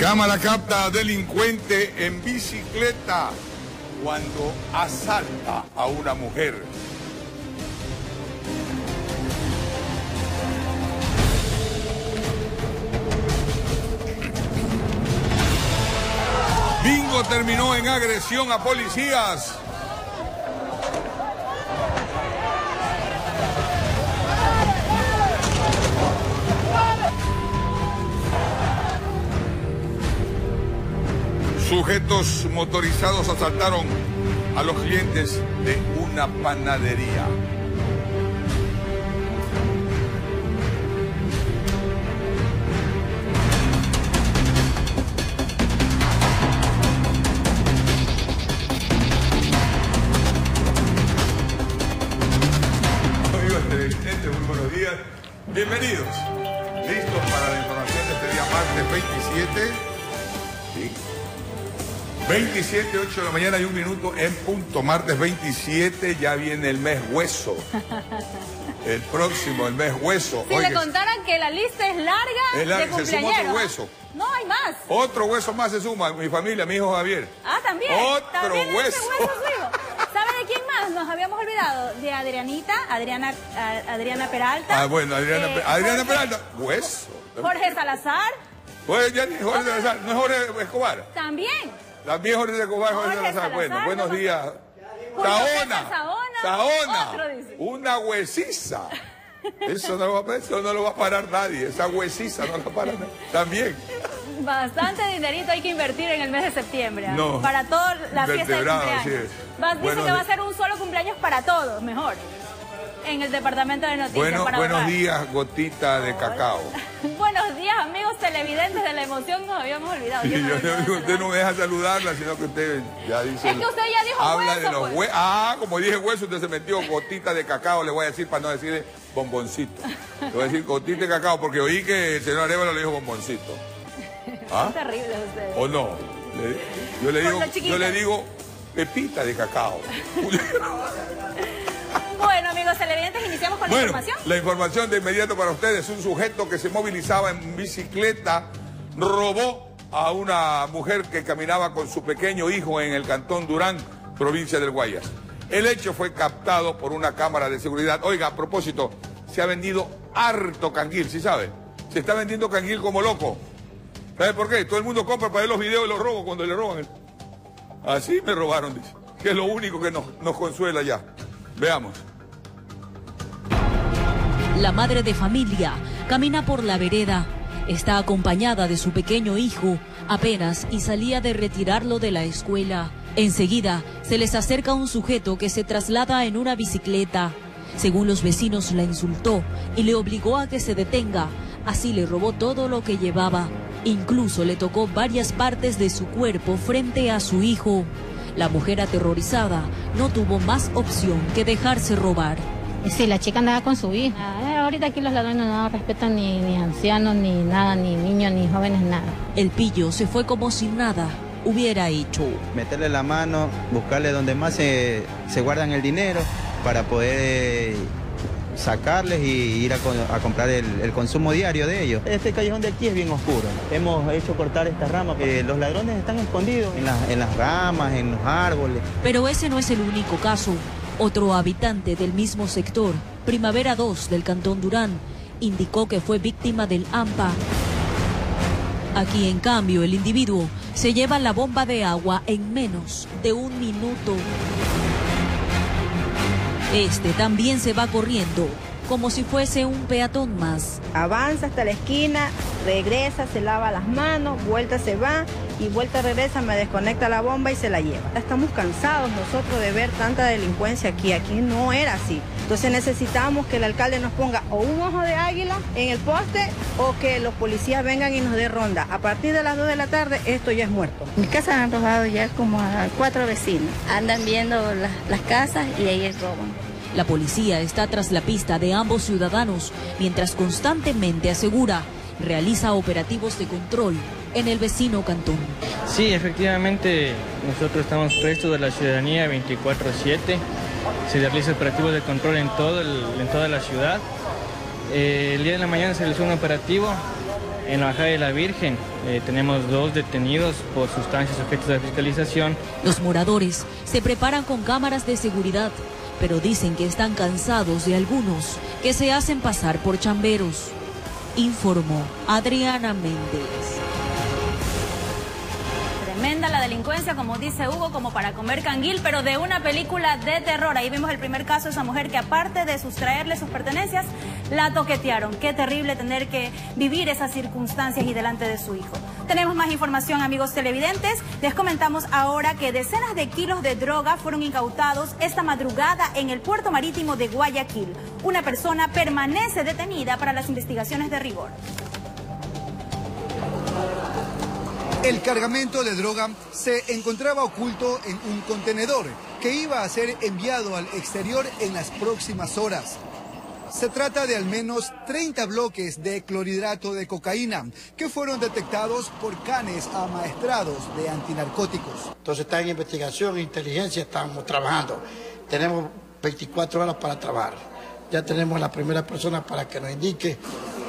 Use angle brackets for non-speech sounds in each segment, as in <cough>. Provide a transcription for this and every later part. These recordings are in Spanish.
Cámara capta delincuente en bicicleta cuando asalta a una mujer. Bingo terminó en agresión a policías. Sujetos motorizados asaltaron a los clientes de una panadería. 27, 8 de la mañana y un minuto en punto. Martes 27 ya viene el mes hueso. <laughs> El próximo, el mes hueso. Si le contaran que la lista es larga, Es larga, de se suma otro ¿ah? hueso. No, hay más. Otro hueso más se suma, mi familia, mi hijo Javier. Ah, también. Otro También hueso. ¿Sabe de quién más nos habíamos olvidado? De Adrianita, Adriana, Adriana Peralta. Ah, bueno, Adriana, eh, Adriana Jorge- Peralta, hueso. Jorge Salazar, Pues ya Jorge Salazar, no es Jorge Escobar. también. También Jorge Jorge Salazar. Bueno, buenos no- días. Saona. Saona. Una huesiza. Eso no, lo va, a- eso no lo va a parar nadie. Esa huesiza no la para nadie. También. Bastante dinerito hay que invertir en el mes de septiembre. ¿ah? No. Para toda la fiesta de cumpleaños. dice que va a ser un solo cumpleaños para todos, mejor. En el departamento de noticias. Bueno, para buenos días, gotita de cacao. <laughs> Buenos días, amigos televidentes de la emoción, nos habíamos olvidado. Yo no yo usted saludar. no me deja saludarla, sino que usted ya dice. Es que usted ya dijo Habla hueso, de los pues. huesos. Ah, como dije hueso, usted se metió gotita de cacao, le voy a decir para no decirle bomboncito. Le voy a decir gotita de cacao porque oí que el señor Arevalo le dijo bomboncito. <laughs> ¿Ah? Es terrible usted. ¿O no? Le- yo le digo, yo le digo pepita de cacao. <laughs> Amigos televidentes, iniciamos con la Bueno, información. la información de inmediato para ustedes. Un sujeto que se movilizaba en bicicleta robó a una mujer que caminaba con su pequeño hijo en el cantón Durán, provincia del Guayas. El hecho fue captado por una cámara de seguridad. Oiga, a propósito, se ha vendido harto canguil, ¿sí sabe? Se está vendiendo canguil como loco. ¿Sabe por qué? Todo el mundo compra para ver los videos de los robos cuando le roban. Así me robaron, dice. Que es lo único que nos, nos consuela ya. Veamos. La madre de familia camina por la vereda. Está acompañada de su pequeño hijo apenas y salía de retirarlo de la escuela. Enseguida se les acerca un sujeto que se traslada en una bicicleta. Según los vecinos la insultó y le obligó a que se detenga. Así le robó todo lo que llevaba. Incluso le tocó varias partes de su cuerpo frente a su hijo. La mujer aterrorizada no tuvo más opción que dejarse robar. Sí, la chica andaba con su hija. Ah, ahorita aquí los ladrones no respetan ni, ni ancianos, ni nada, ni niños, ni jóvenes, nada. El pillo se fue como si nada hubiera hecho. meterle la mano, buscarle donde más se, se guardan el dinero para poder sacarles y ir a, co- a comprar el, el consumo diario de ellos. Este callejón de aquí es bien oscuro. Hemos hecho cortar estas ramas. Eh, los ladrones están escondidos en, las- en las ramas, en los árboles. Pero ese no es el único caso. Otro habitante del mismo sector, Primavera 2 del Cantón Durán, indicó que fue víctima del AMPA. Aquí, en cambio, el individuo se lleva la bomba de agua en menos de un minuto. Este también se va corriendo, como si fuese un peatón más. avanza hasta la esquina, regresa, se lava las manos, vuelta se va y vuelta regresa, me desconecta la bomba y se la lleva. Estamos cansados nosotros de ver tanta delincuencia aquí, aquí no era así. Entonces necesitamos que el alcalde nos ponga o un ojo de águila en el poste o que los policías vengan y nos dé ronda. A partir de las 2 de la tarde esto ya es muerto. En mi casa han robado ya como a cuatro vecinos. Andan viendo la- las casas y ahí roban. La policía está tras la pista de ambos ciudadanos, mientras constantemente asegura realiza operativos de control en el vecino cantón. Sí, efectivamente, nosotros estamos prestos de la ciudadanía 24/7. Se realiza operativos de control en, todo el- en toda la ciudad. Eh, el día de la mañana se realizó un operativo en la bajada de la Virgen. Eh, tenemos dos detenidos por sustancias sujetas de fiscalización. Los moradores se preparan con cámaras de seguridad, pero dicen que están cansados de algunos que se hacen pasar por chamberos. Informó Adriana Méndez. Tremenda la delincuencia, como dice Hugo, como para comer canguil, pero de una película de terror. Ahí vimos el primer caso de esa mujer que aparte de sustraerle sus pertenencias, la toquetearon. Qué terrible tener que vivir esas circunstancias y delante de su hijo. Tenemos más información, amigos televidentes. Les comentamos ahora que decenas de kilos de droga fueron incautados esta madrugada en el puerto marítimo de Guayaquil. Una persona permanece detenida para las investigaciones de rigor. El cargamento de droga se encontraba oculto en un contenedor que iba a ser enviado al exterior en las próximas horas. Se trata de al menos 30 bloques de clorhidrato de cocaína que fueron detectados por canes amaestrados de antinarcóticos. Entonces está en investigación inteligencia, estamos trabajando. Tenemos 24 horas para trabajar. Ya tenemos la primera persona para que nos indique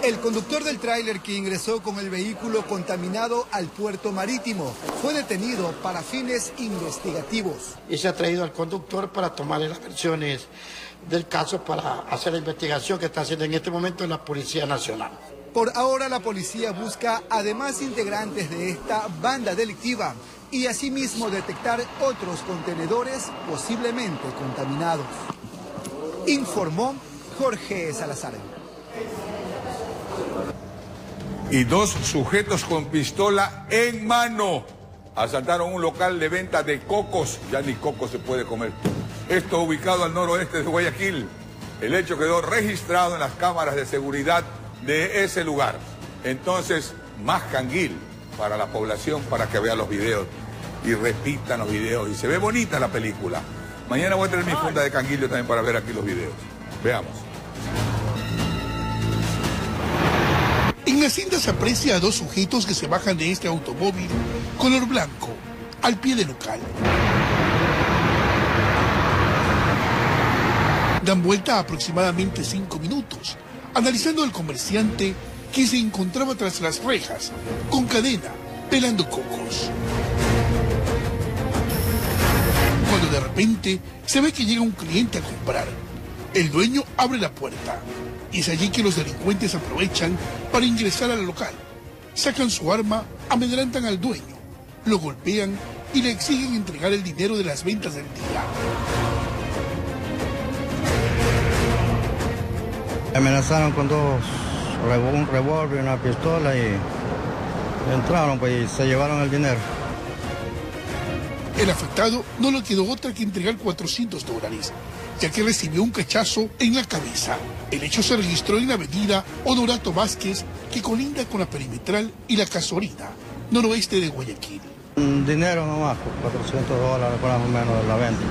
el conductor del tráiler que ingresó con el vehículo contaminado al puerto marítimo fue detenido para fines investigativos. Y se ha traído al conductor para tomarle las versiones del caso para hacer la investigación que está haciendo en este momento la Policía Nacional. Por ahora la policía busca además integrantes de esta banda delictiva y asimismo detectar otros contenedores posiblemente contaminados. Informó Jorge Salazar y dos sujetos con pistola en mano asaltaron un local de venta de cocos. Ya ni coco se puede comer. Esto ubicado al noroeste de Guayaquil. El hecho quedó registrado en las cámaras de seguridad de ese lugar. Entonces, más canguil para la población para que vea los videos y repitan los videos. Y se ve bonita la película. Mañana voy a tener mi funda de canguillo también para ver aquí los videos. Veamos. En la cinta se aprecia a dos sujetos que se bajan de este automóvil color blanco al pie del local. Dan vuelta aproximadamente cinco minutos, analizando al comerciante que se encontraba tras las rejas, con cadena, pelando cocos. Cuando de repente se ve que llega un cliente a comprar, el dueño abre la puerta es allí que los delincuentes aprovechan para ingresar al local. Sacan su arma, amedrantan al dueño, lo golpean y le exigen entregar el dinero de las ventas del día. Amenazaron con dos, un revólver y una pistola y entraron pues, y se llevaron el dinero. El afectado no le quedó otra que entregar 400 dólares ya que recibió un cachazo en la cabeza. El hecho se registró en la avenida Honorato Vázquez, que colinda con la perimetral y la Casorina, noroeste de Guayaquil. Dinero nomás, 400 dólares más o menos de la venta.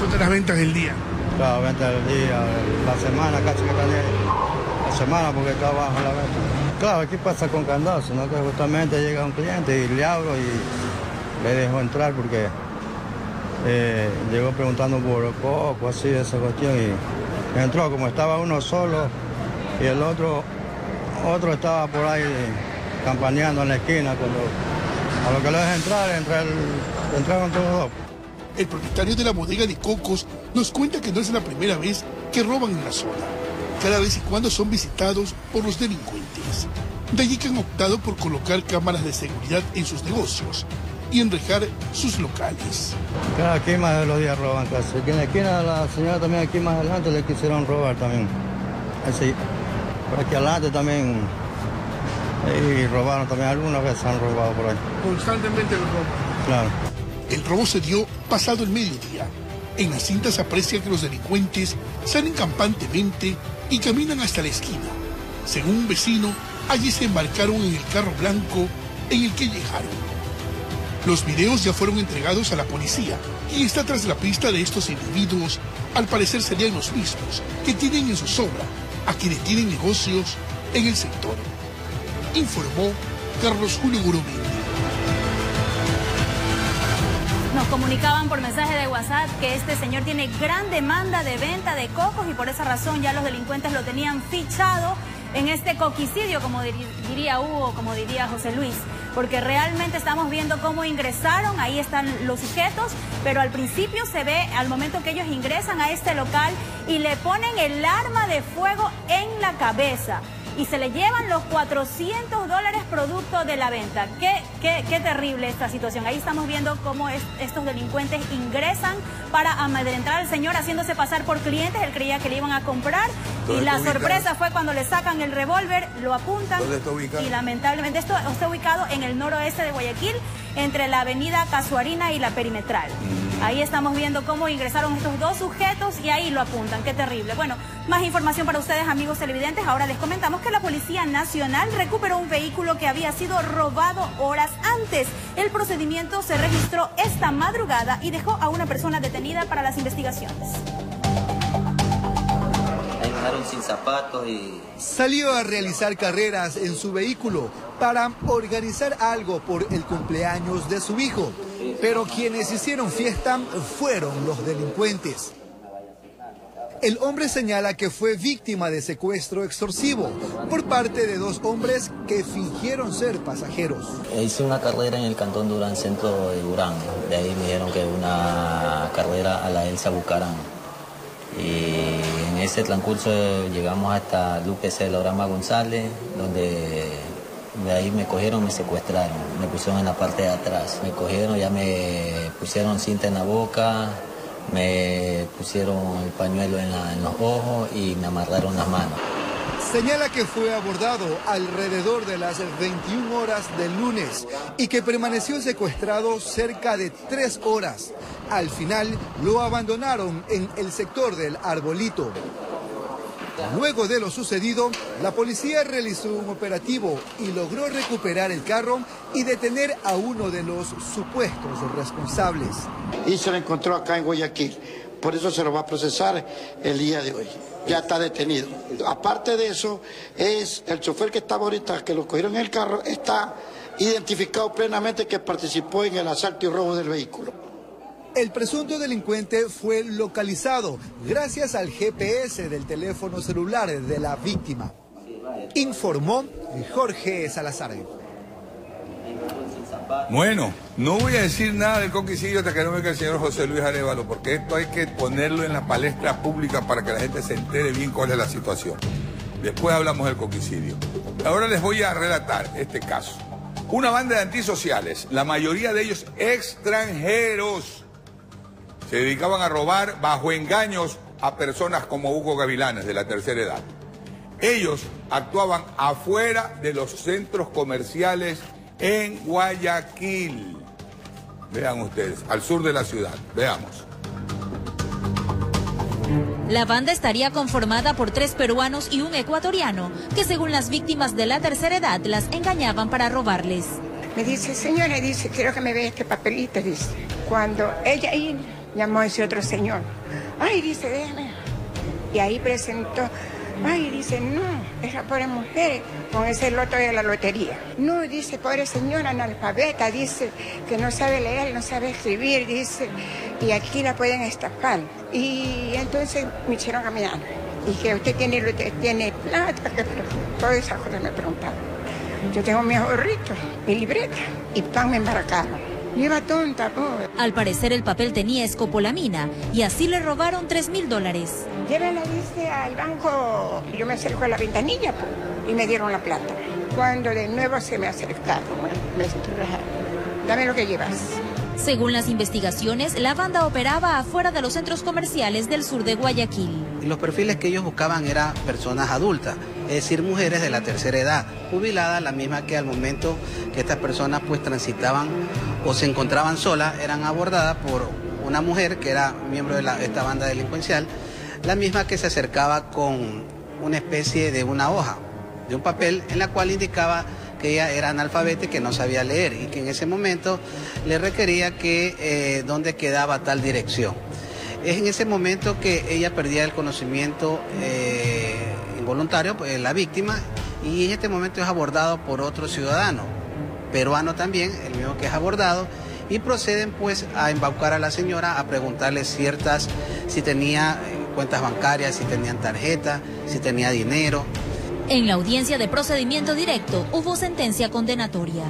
Son de las ventas del día. Claro, venta del día, la semana casi que también. La semana porque está bajo la venta. Claro, aquí pasa con candado, sino que justamente llega un cliente y le abro y le dejo entrar porque eh, llegó preguntando por poco, así, esa cuestión, y entró, como estaba uno solo y el otro, otro estaba por ahí campaneando en la esquina, cuando a lo que le deja entrar, entra entraron todos dos. El propietario de la bodega de cocos nos cuenta que no es la primera vez que roban en la zona. Cada vez y cuando son visitados por los delincuentes. De allí que han optado por colocar cámaras de seguridad en sus negocios y enrejar sus locales. Aquí más de los días roban casi. Aquí en la esquina la señora también aquí más adelante le quisieron robar también. Así, por aquí adelante también. Y robaron también, algunas veces han robado por ahí. Constantemente lo roban. Claro. El robo se dio pasado el mediodía. En la cinta se aprecia que los delincuentes salen campantemente y caminan hasta la esquina. Según un vecino, allí se embarcaron en el carro blanco en el que llegaron. Los videos ya fueron entregados a la policía y está tras la pista de estos individuos. Al parecer serían los mismos que tienen en su sobra a quienes tienen negocios en el sector. Informó Carlos Julio Gurumí. Nos comunicaban por mensaje de WhatsApp que este señor tiene gran demanda de venta de cocos y por esa razón ya los delincuentes lo tenían fichado en este coquicidio, como diría Hugo, como diría José Luis, porque realmente estamos viendo cómo ingresaron, ahí están los sujetos, pero al principio se ve al momento que ellos ingresan a este local y le ponen el arma de fuego en la cabeza y se le llevan los 400 dólares producto de la venta. Qué, qué, qué terrible esta situación. Ahí estamos viendo cómo estos delincuentes ingresan para amedrentar al señor haciéndose pasar por clientes. Él creía que le iban a comprar y la sorpresa fue cuando le sacan el revólver, lo apuntan. ¿Dónde está ubicado? Y lamentablemente esto está ubicado en el noroeste de Guayaquil, entre la avenida Casuarina y la Perimetral. Ahí estamos viendo cómo ingresaron estos dos sujetos y ahí lo apuntan. Qué terrible. Bueno, más información para ustedes, amigos televidentes. Ahora les comentamos que la Policía Nacional recuperó un vehículo que había sido robado horas antes. El procedimiento se registró esta madrugada y dejó a una persona detenida para las investigaciones. sin zapatos y... Salió a realizar carreras en su vehículo para organizar algo por el cumpleaños de su hijo. Pero quienes hicieron fiesta fueron los delincuentes. El hombre señala que fue víctima de secuestro extorsivo por parte de dos hombres que fingieron ser pasajeros. Hice una carrera en el Cantón Durán, centro de Durán. De ahí me dijeron que una carrera a la Elsa Bucarán. Y en ese transcurso llegamos hasta Luque C. Lorama González, donde de ahí me cogieron, me secuestraron, me pusieron en la parte de atrás. Me cogieron, ya me pusieron cinta en la boca, me pusieron el pañuelo en, los ojos y me amarraron las manos. Señala que fue abordado alrededor de las 21 horas del lunes y que permaneció secuestrado cerca de tres horas. Al final lo abandonaron en el sector del Arbolito. Luego de lo sucedido, la policía realizó un operativo y logró recuperar el carro y detener a uno de los supuestos responsables. Y se lo encontró acá en Guayaquil. Por eso se lo va a procesar el día de hoy. Ya está detenido. Aparte de eso, es el chofer que estaba ahorita, que lo cogieron en el carro, está identificado plenamente que participó en el asalto y robo del vehículo. El presunto delincuente fue localizado gracias al GPS del teléfono celular de la víctima. Informó Jorge Salazar. Bueno, no voy a decir nada del conquicidio hasta que no venga el señor José Luis Arevalo, porque esto hay que ponerlo en la palestra pública para que la gente se entere bien cuál es la situación. Después hablamos del conquicidio. Ahora les voy a relatar este caso. Una banda de antisociales, la mayoría de ellos extranjeros, se dedicaban a robar bajo engaños a personas como Hugo Gavilanes de la tercera edad. Ellos actuaban afuera de los centros comerciales en Guayaquil. Vean ustedes, al sur de la ciudad. Veamos. La banda estaría conformada por tres peruanos y un ecuatoriano, que según las víctimas de la tercera edad las engañaban para robarles. Me dice, señora, dice, quiero que me vea este papelito, dice. Cuando ella llamó a ese otro señor. Ay, dice, déjame. Y ahí presentó. Ay, dice, no, esa pobre mujer con ese loto de la lotería. No, dice, pobre señora analfabeta, dice, que no sabe leer, no sabe escribir, dice, y aquí la pueden estafar. Y entonces me hicieron caminar. Y que usted tiene, tiene plata, <laughs> todas esas cosas me preguntaban. Yo tengo mi ahorrito, mi libreta, y pan me embaracaron. Iba tonta, Al parecer el papel tenía escopolamina y así le robaron 3 mil dólares. Llévela, dice, al banco. Yo me acerco a la ventanilla y me dieron la plata. Cuando de nuevo se me acercaron, me Dame lo que llevas. Según las investigaciones, la banda operaba afuera de los centros comerciales del sur de Guayaquil. Los perfiles que ellos buscaban eran personas adultas, es decir, mujeres de la tercera edad, jubiladas, la misma que al momento que estas personas pues transitaban o se encontraban solas, eran abordadas por una mujer que era miembro de esta banda delincuencial, la misma que se acercaba con una especie de una hoja, de un papel en la cual indicaba que ella era analfabeta y que no sabía leer y que en ese momento le requería que eh, dónde quedaba tal dirección. Es en ese momento que ella perdía el conocimiento eh, involuntario, pues, la víctima, y en este momento es abordado por otro ciudadano, peruano también, el mismo que es abordado, y proceden pues a embaucar a la señora, a preguntarle ciertas, si tenía eh, cuentas bancarias, si tenían tarjeta, si tenía dinero, En la audiencia de procedimiento directo hubo sentencia condenatoria.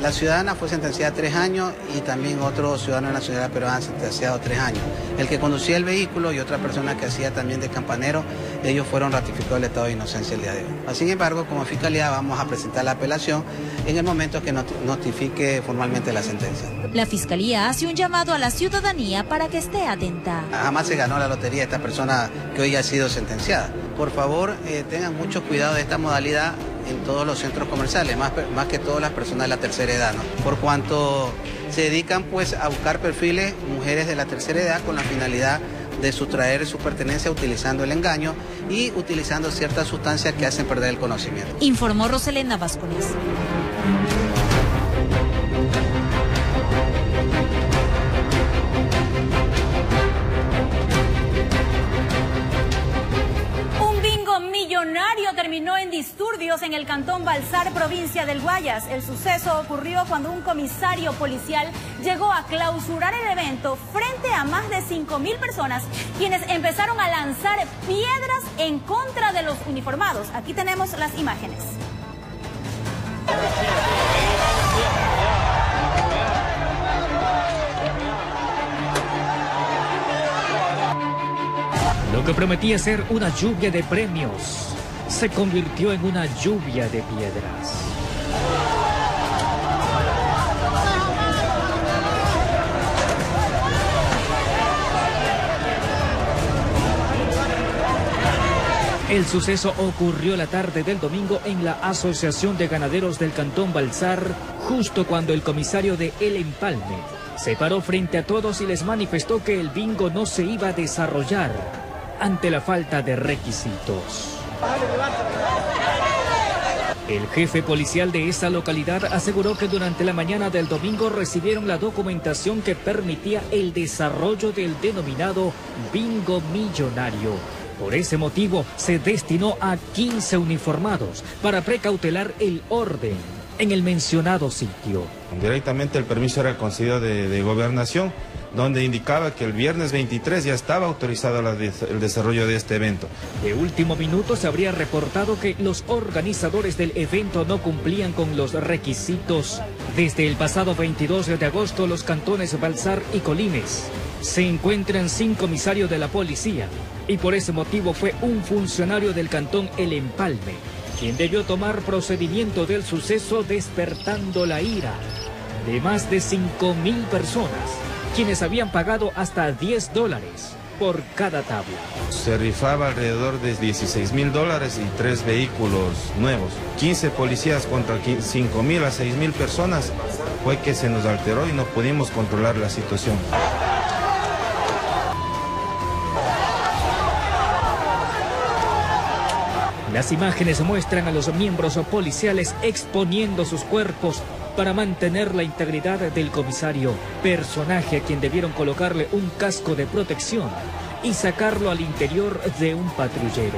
La ciudadana fue sentenciada a tres años y también otro ciudadano de la nacionalidad peruana sentenciado a tres años. El que conducía el vehículo y otra persona que hacía también de campanero, ellos fueron ratificados el estado de inocencia el día de hoy. Sin embargo, como fiscalía vamos a presentar la apelación en el momento que notifique formalmente la sentencia. La fiscalía hace un llamado a la ciudadanía para que esté atenta. Jamás se ganó la lotería esta persona que hoy ha sido sentenciada. Por favor, eh, tengan mucho cuidado de esta modalidad en todos los centros comerciales, más, más que todas las personas de la tercera edad, por cuanto se dedican pues a buscar perfiles mujeres de la tercera edad con la finalidad de sustraer su pertenencia utilizando el engaño y utilizando ciertas sustancias que hacen perder el conocimiento. Informó Roselena Vascones. Terminó en disturbios en el cantón Balsar, provincia del Guayas. El suceso ocurrió cuando un comisario policial llegó a clausurar el evento frente a más de 5.000 personas, quienes empezaron a lanzar piedras en contra de los uniformados. Aquí tenemos las imágenes. Lo que prometía ser una lluvia de premios se convirtió en una lluvia de piedras. El suceso ocurrió la tarde del domingo en la Asociación de Ganaderos del Cantón Balsar, justo cuando el comisario de El Empalme se paró frente a todos y les manifestó que el bingo no se iba a desarrollar ante la falta de requisitos. El jefe policial de esa localidad aseguró que durante la mañana del domingo recibieron la documentación que permitía el desarrollo del denominado bingo millonario. Por ese motivo se destinó a 15 uniformados para precautelar el orden en el mencionado sitio. Directamente el permiso era concedido de, de gobernación donde indicaba que el viernes 23 ya estaba autorizado el desarrollo de este evento. De último minuto se habría reportado que los organizadores del evento no cumplían con los requisitos. Desde el pasado 22 de agosto los cantones Balsar y Colimes se encuentran sin comisario de la policía y por ese motivo fue un funcionario del cantón El Empalme quien debió tomar procedimiento del suceso despertando la ira de más de 5.000 personas quienes habían pagado hasta 10 dólares por cada tabla. Se rifaba alrededor de 16 mil dólares y tres vehículos nuevos. 15 policías contra 5 mil a 6 mil personas. Fue que se nos alteró y no pudimos controlar la situación. Las imágenes muestran a los miembros policiales exponiendo sus cuerpos para mantener la integridad del comisario, personaje a quien debieron colocarle un casco de protección y sacarlo al interior de un patrullero.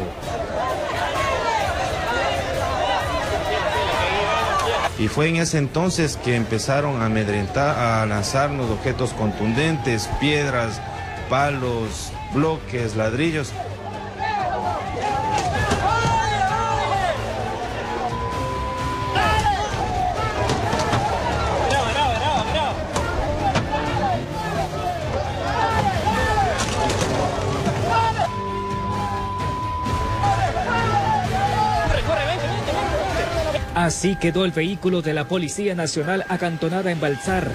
Y fue en ese entonces que empezaron a amedrentar, a lanzarnos objetos contundentes, piedras, palos, bloques, ladrillos, Así quedó el vehículo de la Policía Nacional acantonada en Balsar.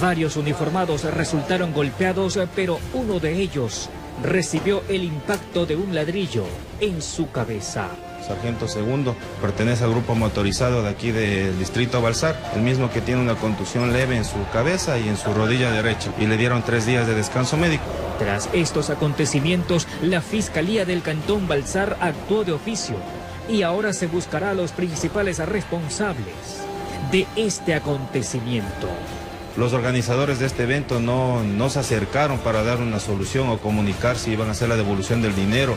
Varios uniformados resultaron golpeados, pero uno de ellos recibió el impacto de un ladrillo en su cabeza. Sargento segundo pertenece al grupo motorizado de aquí del distrito Balsar, el mismo que tiene una contusión leve en su cabeza y en su rodilla derecha, y le dieron tres días de descanso médico. Tras estos acontecimientos, la Fiscalía del Cantón Balsar actuó de oficio y ahora se buscará a los principales responsables de este acontecimiento. Los organizadores de este evento no, no se acercaron para dar una solución o comunicar si iban a hacer la devolución del dinero.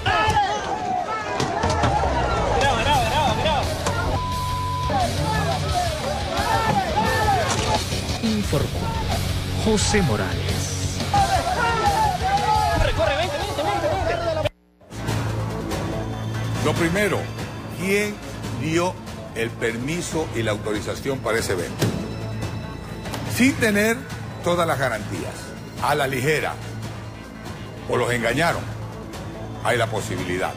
Informó José Morales. Lo primero, ¿Quién dio el permiso y la autorización para ese evento. Sin tener todas las garantías, a la ligera, o los engañaron, hay la posibilidad.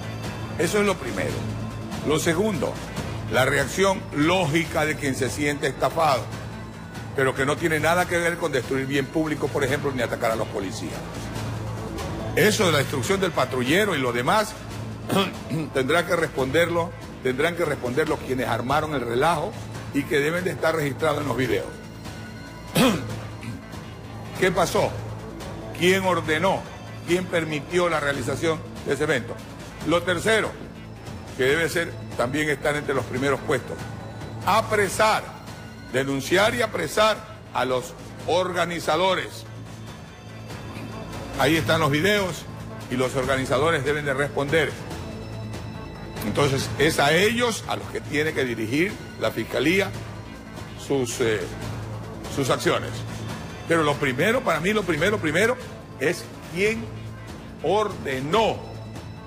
Eso es lo primero. Lo segundo, la reacción lógica de quien se siente estafado, pero que no tiene nada que ver con destruir bien público, por ejemplo, ni atacar a los policías. Eso de la destrucción del patrullero y lo demás <clears throat> tendrá que responderlo, tendrán que responderlo quienes armaron el relajo y que deben de estar registrados en los videos. <clears throat> ¿Qué pasó? ¿Quién ordenó? ¿Quién permitió la realización de ese evento? Lo tercero, que debe ser también estar entre los primeros puestos, apresar, denunciar y apresar a los organizadores. Ahí están los videos y los organizadores deben de responder. Entonces es a ellos a los que tiene que dirigir la fiscalía sus, eh, sus acciones. Pero lo primero, para mí lo primero, primero, es quién ordenó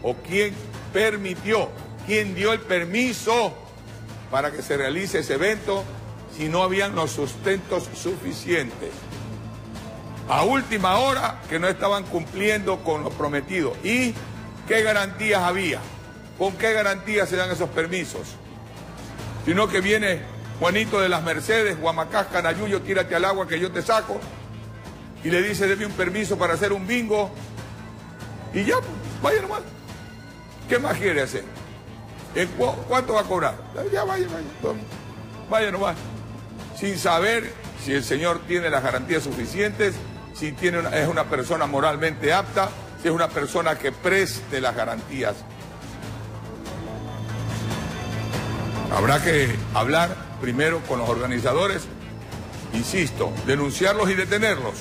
o quién permitió, quién dio el permiso para que se realice ese evento si no habían los sustentos suficientes. A última hora que no estaban cumpliendo con lo prometido. ¿Y qué garantías había? ¿Con qué garantías se dan esos permisos? Sino que viene Juanito de las Mercedes, Guamacás, Canayuyo, tírate al agua que yo te saco. Y le dice, deme un permiso para hacer un bingo. Y ya, vaya nomás. ¿Qué más quiere hacer? ¿Cuánto va a cobrar? Ya vaya, vaya. Vaya nomás. Sin saber si el señor tiene las garantías suficientes, si tiene es una persona moralmente apta, si es una persona que preste las garantías. Habrá que hablar primero con los organizadores, insisto, denunciarlos y detenerlos.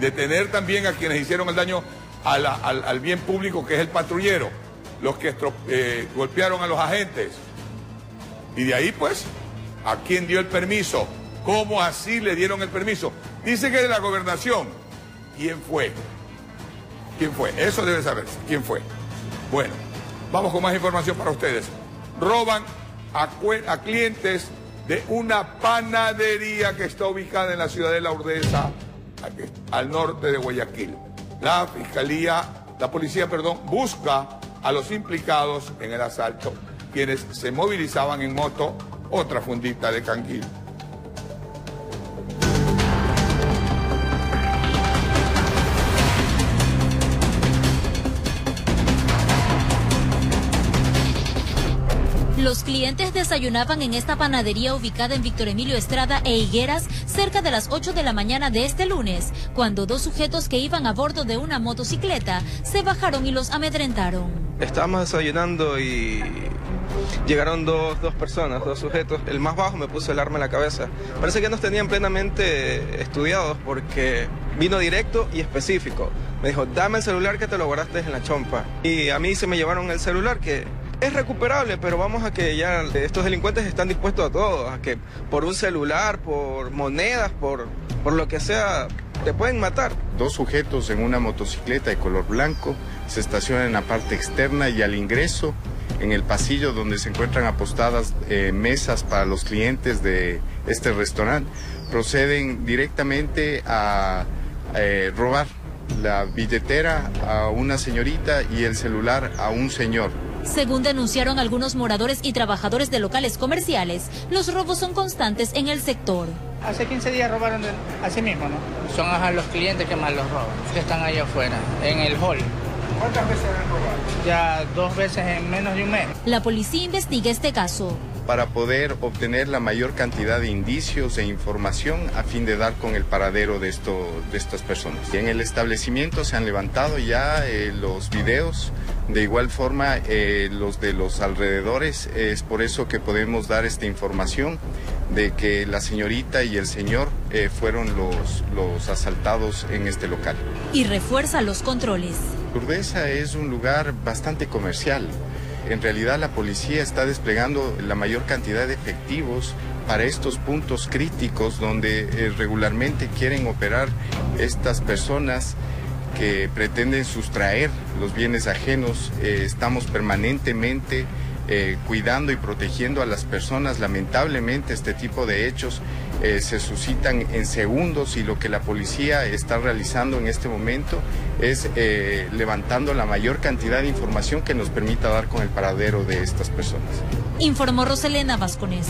Detener también a quienes hicieron el daño al, bien público, que es el patrullero, los que eh, golpearon a los agentes. Y de ahí, pues, a quién dio el permiso, cómo así le dieron el permiso. Dice que de la gobernación. ¿Quién fue? ¿Quién fue? Eso debe saberse. ¿Quién fue? Bueno, vamos con más información para ustedes. Roban a, clientes de una panadería que está ubicada en la ciudad de La Urdesa, al norte de Guayaquil. La fiscalía, la policía, perdón, busca a los implicados en el asalto, quienes se movilizaban en moto, otra fundita de canguil. Los clientes desayunaban en esta panadería ubicada en Víctor Emilio Estrada e Higueras cerca de las 8 de la mañana de este lunes, cuando dos sujetos que iban a bordo de una motocicleta se bajaron y los amedrentaron. Estábamos desayunando y llegaron dos, dos, personas, dos sujetos. El más bajo me puso el arma en la cabeza. Parece que nos tenían plenamente estudiados porque vino directo y específico. Me dijo, dame el celular que te lo guardaste en la chompa. Y a mí se me llevaron el celular que es recuperable, pero vamos a que ya estos delincuentes están dispuestos a todo, a que por un celular, por monedas, por, por lo que sea, te pueden matar. Dos sujetos en una motocicleta de color blanco se estacionan en la parte externa y al ingreso, en el pasillo donde se encuentran apostadas eh, mesas para los clientes de este restaurante, proceden directamente a eh, robar la billetera a una señorita y el celular a un señor. Según denunciaron algunos moradores y trabajadores de locales comerciales, los robos son constantes en el sector. Hace 15 días robaron así mismo, ¿no? Son a los clientes que más los roban, que están allá afuera, en el hall. ¿Cuántas veces han robado? Ya dos veces en menos de un mes. La policía investiga este caso para poder obtener la mayor cantidad de indicios e información a fin de dar con el paradero de, esto, de estas personas. En el establecimiento se han levantado ya eh, los videos, de igual forma eh, los de los alrededores, es por eso que podemos dar esta información de que la señorita y el señor eh, fueron los, los asaltados en este local. Y refuerza los controles. Urdesa es un lugar bastante comercial en realidad la policía está desplegando la mayor cantidad de efectivos para estos puntos críticos donde eh, regularmente quieren operar estas personas que pretenden sustraer los bienes ajenos. Eh, estamos permanentemente eh, cuidando y protegiendo a las personas. Lamentablemente este tipo de hechos eh, se suscitan en segundos y lo que la policía está realizando en este momento es eh, levantando la mayor cantidad de información que nos permita dar con el paradero de estas personas. Informó Roselena Vasconés.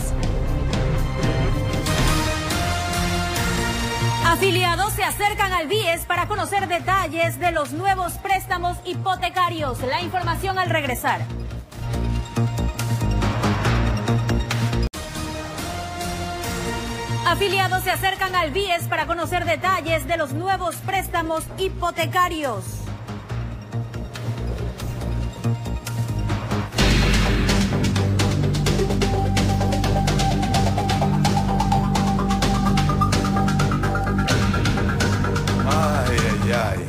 Afiliados se acercan al BIES para conocer detalles de los nuevos préstamos hipotecarios. La información al regresar. Afiliados se acercan al BIES para conocer detalles de los nuevos préstamos hipotecarios. Ay, ay, ay.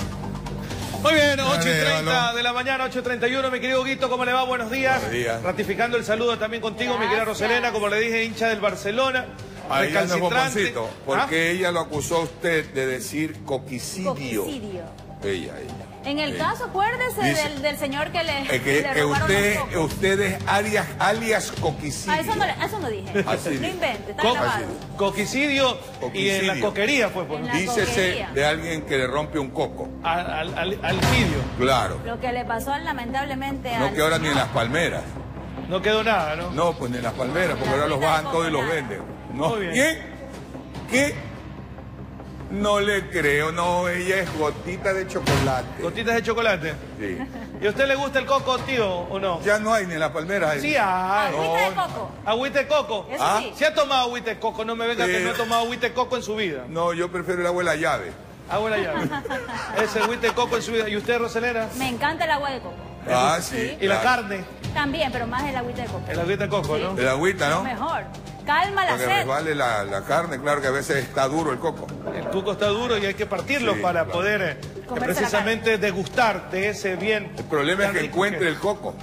Muy bien, 8 y Dale, 30 balón. de la mañana, 8 y 31. Mi querido Guito, ¿cómo le va? Buenos días. Buenos días. Ratificando el saludo también contigo, mi querida Roselena, como le dije, hincha del Barcelona. No es bomboncito, porque ella lo acusó a usted de decir coquicidio. Coquicidio. Ella, ella. En el ella. caso, acuérdese Dice- del, del señor que le, Es que, le que usted, usted es alias, alias coquicidio. Ah, eso no, le- eso no dije. Así no invente, está Co-. Coquicidio, y en la coquería fue por Dícese coquería. de alguien que le rompe un coco. al, al. Claro. Lo que le pasó lamentablemente No al que ahora ni en las palmeras. No quedó nada, ¿no? No, pues ni en las palmeras, porque La ahora los bajan todos y los venden. No. Muy bien. ¿Qué? ¿Qué? No le creo, no, ella es gotita de chocolate. Gotitas de chocolate. Sí. ¿Y a usted le gusta el coco, tío, o no? Ya no hay ni en las palmeras. hay. Sí hay. Agüita de coco. Agüita de coco. Eso Ah. sí. ¿Se ha tomado agüita de coco? No me venga que Sí. no ha tomado agüita de coco en su vida. No, yo prefiero el abuela llave. Abuela ya. <laughs> Ese agüita de coco en su vida. ¿Y usted, Roselena? Me encanta el agua de coco. Ah, sí. ¿Y la claro. carne? También, pero más el agüita de coco. El agüita de coco, ¿no? El agüita, ¿no? mejor. Calma la Porque sed. resbale la, la carne, claro que a veces está duro el coco. El coco está duro y hay que partirlo Sí, para claro. poder eh, Comerse precisamente degustar de ese bien. El problema es que encuentre el coco.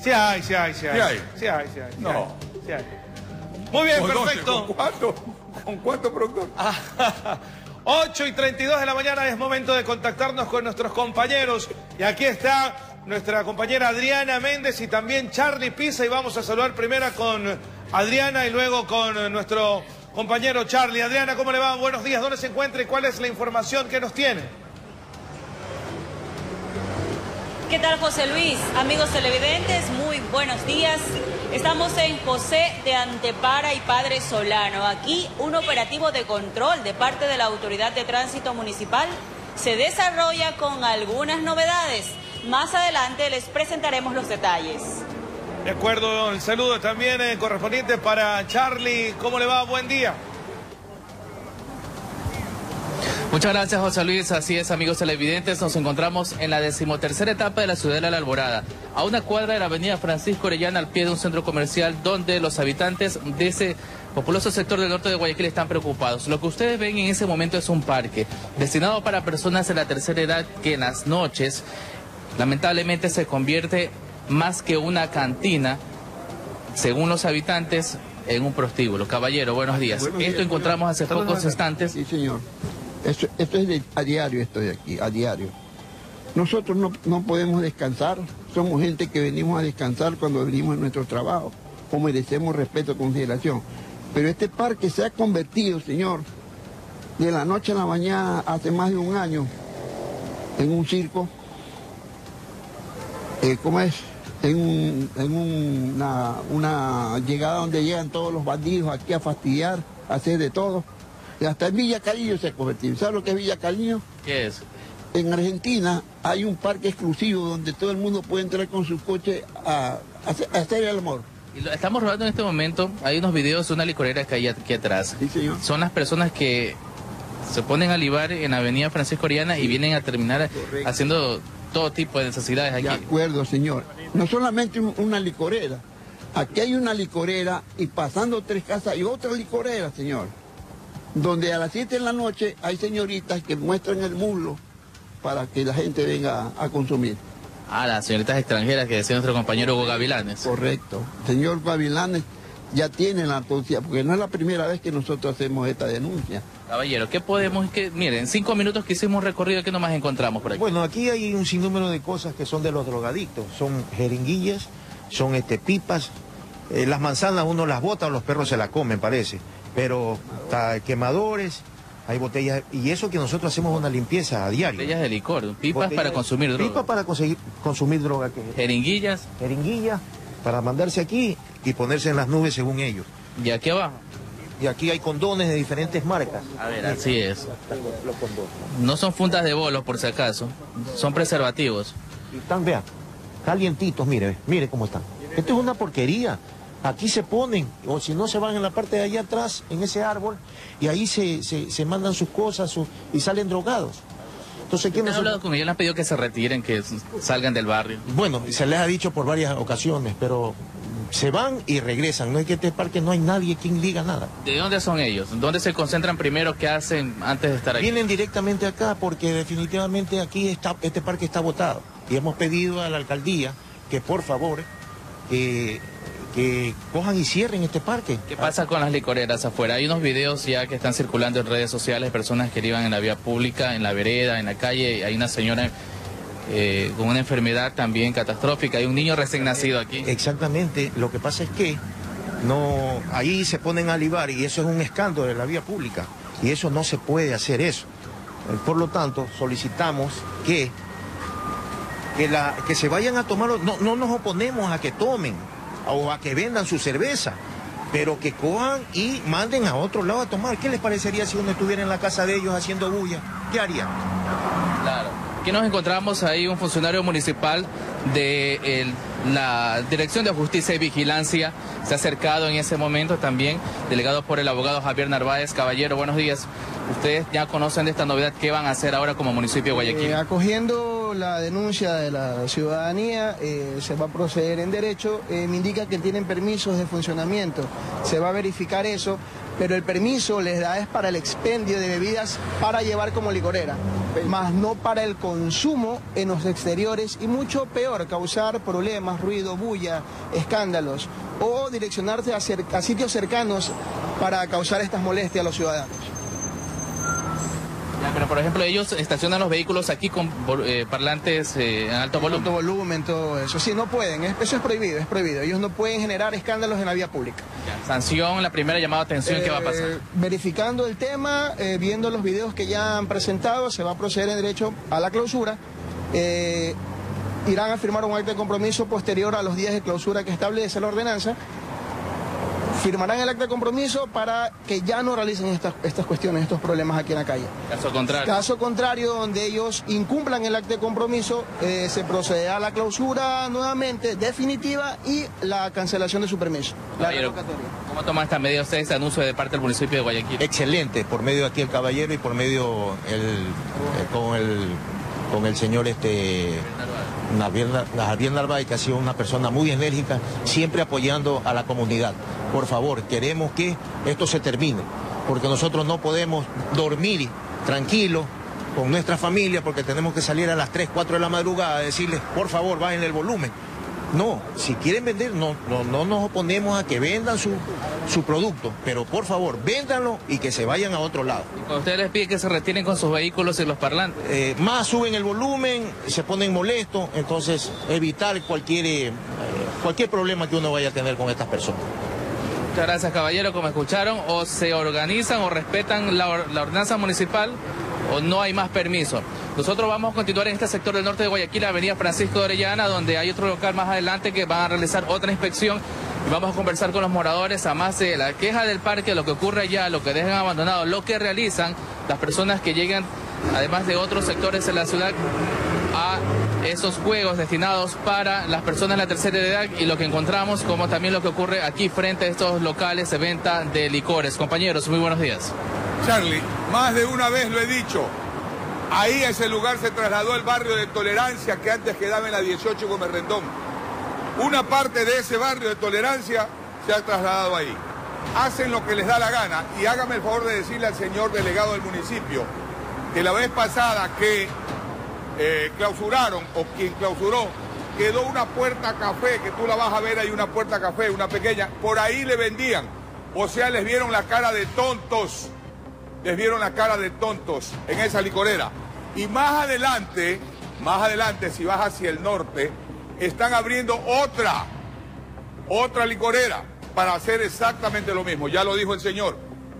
Sí hay, sí hay, sí hay. Sí hay. Sí hay, sí hay. sí No. hay, sí hay. Muy bien, perfecto. ¿Con cuánto? ¿Con cuánto, productor? <laughs> 8 y 32 de la mañana es momento de contactarnos con nuestros compañeros. Y aquí está nuestra compañera Adriana Méndez y también Charlie Pisa. Y vamos a saludar primero con Adriana y luego con nuestro compañero Charlie. Adriana, ¿cómo le va? Buenos días. ¿Dónde se encuentra y cuál es la información que nos tiene? ¿Qué tal José Luis? Amigos televidentes, muy buenos días. Estamos en José de Antepara y Padre Solano. Aquí un operativo de control de parte de la Autoridad de Tránsito Municipal se desarrolla con algunas novedades. Más adelante les presentaremos los detalles. De acuerdo, el saludo también eh, correspondiente para Charlie. ¿Cómo le va? Buen día. Muchas gracias, José Luis. Así es, amigos televidentes. Nos encontramos en la decimotercera etapa de la Ciudadela de la Alborada, a una cuadra de la avenida Francisco Orellana, al pie de un centro comercial donde los habitantes de ese populoso sector del norte de Guayaquil están preocupados. Lo que ustedes ven en ese momento es un parque destinado para personas de la tercera edad que en las noches, lamentablemente, se convierte más que una cantina, según los habitantes, en un prostíbulo. Caballero, buenos días. Buenos Esto encontramos hace pocos instantes. Sí, señor. Esto, esto es de- a diario, esto de aquí, a diario. Nosotros no, no podemos descansar, somos gente que venimos a descansar cuando venimos a nuestro trabajo, o merecemos respeto y consideración. Pero este parque se ha convertido, señor, de la noche a la mañana hace más de un año, en un circo, eh, ¿cómo es? En, un- en una, una llegada donde llegan todos los bandidos aquí a fastidiar, a hacer de todo. Y hasta en Villa Cariño se ha convertido. ¿Sabes lo que es Villa Cariño? ¿Qué es? En Argentina hay un parque exclusivo donde todo el mundo puede entrar con su coche a, a hacer- el amor. Y lo estamos rodando en este momento. Hay unos videos de una licorera que hay aquí atrás. Son las personas que se ponen a libar en avenida Francisco Oriana y vienen a terminar haciendo todo tipo de necesidades aquí. De acuerdo, señor. No solamente un- una licorera. Aquí hay una licorera y pasando tres casas hay otra licorera, señor. Donde a las 7 de la noche hay señoritas que muestran el muslo para que la gente venga a, a consumir. Ah, las señoritas extranjeras que decía nuestro compañero Hugo Gavilanes. Correcto. Señor Gavilanes ya tiene la policía, porque no es la primera vez que nosotros hacemos esta denuncia. Caballero, ¿qué podemos...? Que, miren, en cinco minutos que hicimos un recorrido, ¿qué nomás encontramos por aquí? Bueno, aquí hay un sinnúmero de cosas que son de los drogadictos. Son jeringuillas son este, pipas. Eh, las manzanas uno las bota o los perros se las comen, parece. Pero está quemadores, hay botellas, y eso que nosotros hacemos una limpieza a diario. Botellas de licor, pipas Botellas para consumir droga. Pipas para conseguir, consumir droga. Que, Jeringuillas. Jeringuillas para mandarse aquí y ponerse en las nubes según ellos. ¿Y aquí abajo? Y aquí hay condones de diferentes marcas. A ver, así es. Los condones. No son fundas de bolos, por si acaso. Son preservativos. Y están, vean, calientitos, mire, mire cómo están. Esto es una porquería. Aquí se ponen, o si no se van en la parte de allá atrás, en ese árbol, y ahí se, se, se mandan sus cosas su- y salen drogados. Entonces, ¿qué ¿Han hablado con ellos? ¿Le han pedido que se retiren, que salgan del barrio? Bueno, se les ha dicho por varias ocasiones, pero se van y regresan. No es que este parque no hay nadie quien diga nada. ¿De dónde son ellos? ¿Dónde se concentran primero? ¿Qué hacen antes de estar aquí? Vienen directamente acá porque definitivamente aquí está, este parque está votado. Y hemos pedido a la alcaldía que por favor que, que cojan y cierren este parque. ¿Qué pasa con las licoreras afuera? Hay unos videos ya que están circulando en redes sociales, personas que iban en la vía pública, en la vereda, en la calle. Hay una señora eh, con una enfermedad también catastrófica. Hay un niño recién nacido aquí. Exactamente, lo que pasa es que no ahí se ponen a libar y eso es un escándalo de la vía pública y eso no se puede hacer eso. Por lo tanto, solicitamos que que, la, que se vayan a tomar, no, no nos oponemos a que tomen o a que vendan su cerveza, pero que cojan y manden a otro lado a tomar. ¿Qué les parecería si uno estuviera en la casa de ellos haciendo bulla? ¿Qué haría? Claro. Aquí nos encontramos ahí un funcionario municipal de el- la Dirección de Justicia y Vigilancia. Se ha acercado en ese momento también, delegado por el abogado Javier Narváez. Caballero, buenos días. Ustedes ya conocen de esta novedad. ¿Qué van a hacer ahora como municipio de Guayaquil? Eh, acogiendo la denuncia de la ciudadanía, eh, se va a proceder en derecho. Eh, me indica que tienen permisos de funcionamiento. Se va a verificar eso, pero el permiso les da es para el expendio de bebidas para llevar como licorera, más no para el consumo en los exteriores y mucho peor, causar problemas, ruido, bulla, escándalos o direccionarse a, a sitios cercanos para causar estas molestias a los ciudadanos. Ya, pero por ejemplo, ellos estacionan los vehículos aquí con eh, parlantes eh, en alto volumen. Alto volumen, todo eso. Sí, no pueden, es- eso es prohibido, es prohibido. Ellos no pueden generar escándalos en la vía pública. Sanción, la primera llamada de atención, ¿qué va a pasar? Eh, verificando el tema, eh, viendo los videos que ya han presentado, se va a proceder en derecho a la clausura. Eh, irán a firmar un acta de compromiso posterior a los días de clausura que establece la ordenanza. Firmarán el acta de compromiso para que ya no realicen estas, estas cuestiones, estos problemas aquí en la calle. Caso contrario. Caso contrario, donde ellos incumplan el acta de compromiso, eh, se procederá a la clausura nuevamente definitiva y la cancelación de su permiso. La Caballero, ¿Cómo toma esta medida usted, este anuncio de parte del municipio de Guayaquil? Excelente, por medio de aquí el caballero y por medio el, eh, con el con el señor este Javier, Nar- Javier Narváez, que ha sido una persona muy enérgica, siempre apoyando a la comunidad. Por favor, queremos que esto se termine, porque nosotros no podemos dormir tranquilos con nuestra familia, porque tenemos que salir a las 3, 4 de la madrugada a decirles, por favor, bajen el volumen. No, si quieren vender, no, no, no nos oponemos a que vendan su, su producto, pero por favor, véndanlo y que se vayan a otro lado. Cuando ustedes les piden que se retiren con sus vehículos y los parlantes. Eh, más suben el volumen, se ponen molestos, entonces evitar cualquier, eh, cualquier problema que uno vaya a tener con estas personas. Muchas gracias, caballero. Como escucharon, o se organizan o respetan la, or- la ordenanza municipal o no hay más permiso. Nosotros vamos a continuar en este sector del norte de Guayaquil, Avenida Francisco de Orellana, donde hay otro local más adelante que van a realizar otra inspección y vamos a conversar con los moradores, además de la queja del parque, lo que ocurre allá, lo que dejan abandonado, lo que realizan las personas que llegan, además de otros sectores de la ciudad, a esos juegos destinados para las personas de la tercera edad y lo que encontramos como también lo que ocurre aquí frente a estos locales de venta de licores. Compañeros, muy buenos días. Charlie, más de una vez lo he dicho. Ahí ese lugar se trasladó el barrio de Tolerancia que antes quedaba en la 18 Gómez Rendón. Una parte de ese barrio de Tolerancia se ha trasladado ahí. Hacen lo que les da la gana y hágame el favor de decirle al señor delegado del municipio que la vez pasada que eh, clausuraron o quien clausuró quedó una puerta café, que tú la vas a ver, hay una puerta café, una pequeña, por ahí le vendían. O sea, les vieron la cara de tontos les vieron la cara de tontos en esa licorera. Y más adelante, más adelante, si vas hacia el norte, están abriendo otra, otra licorera para hacer exactamente lo mismo. Ya lo dijo el señor.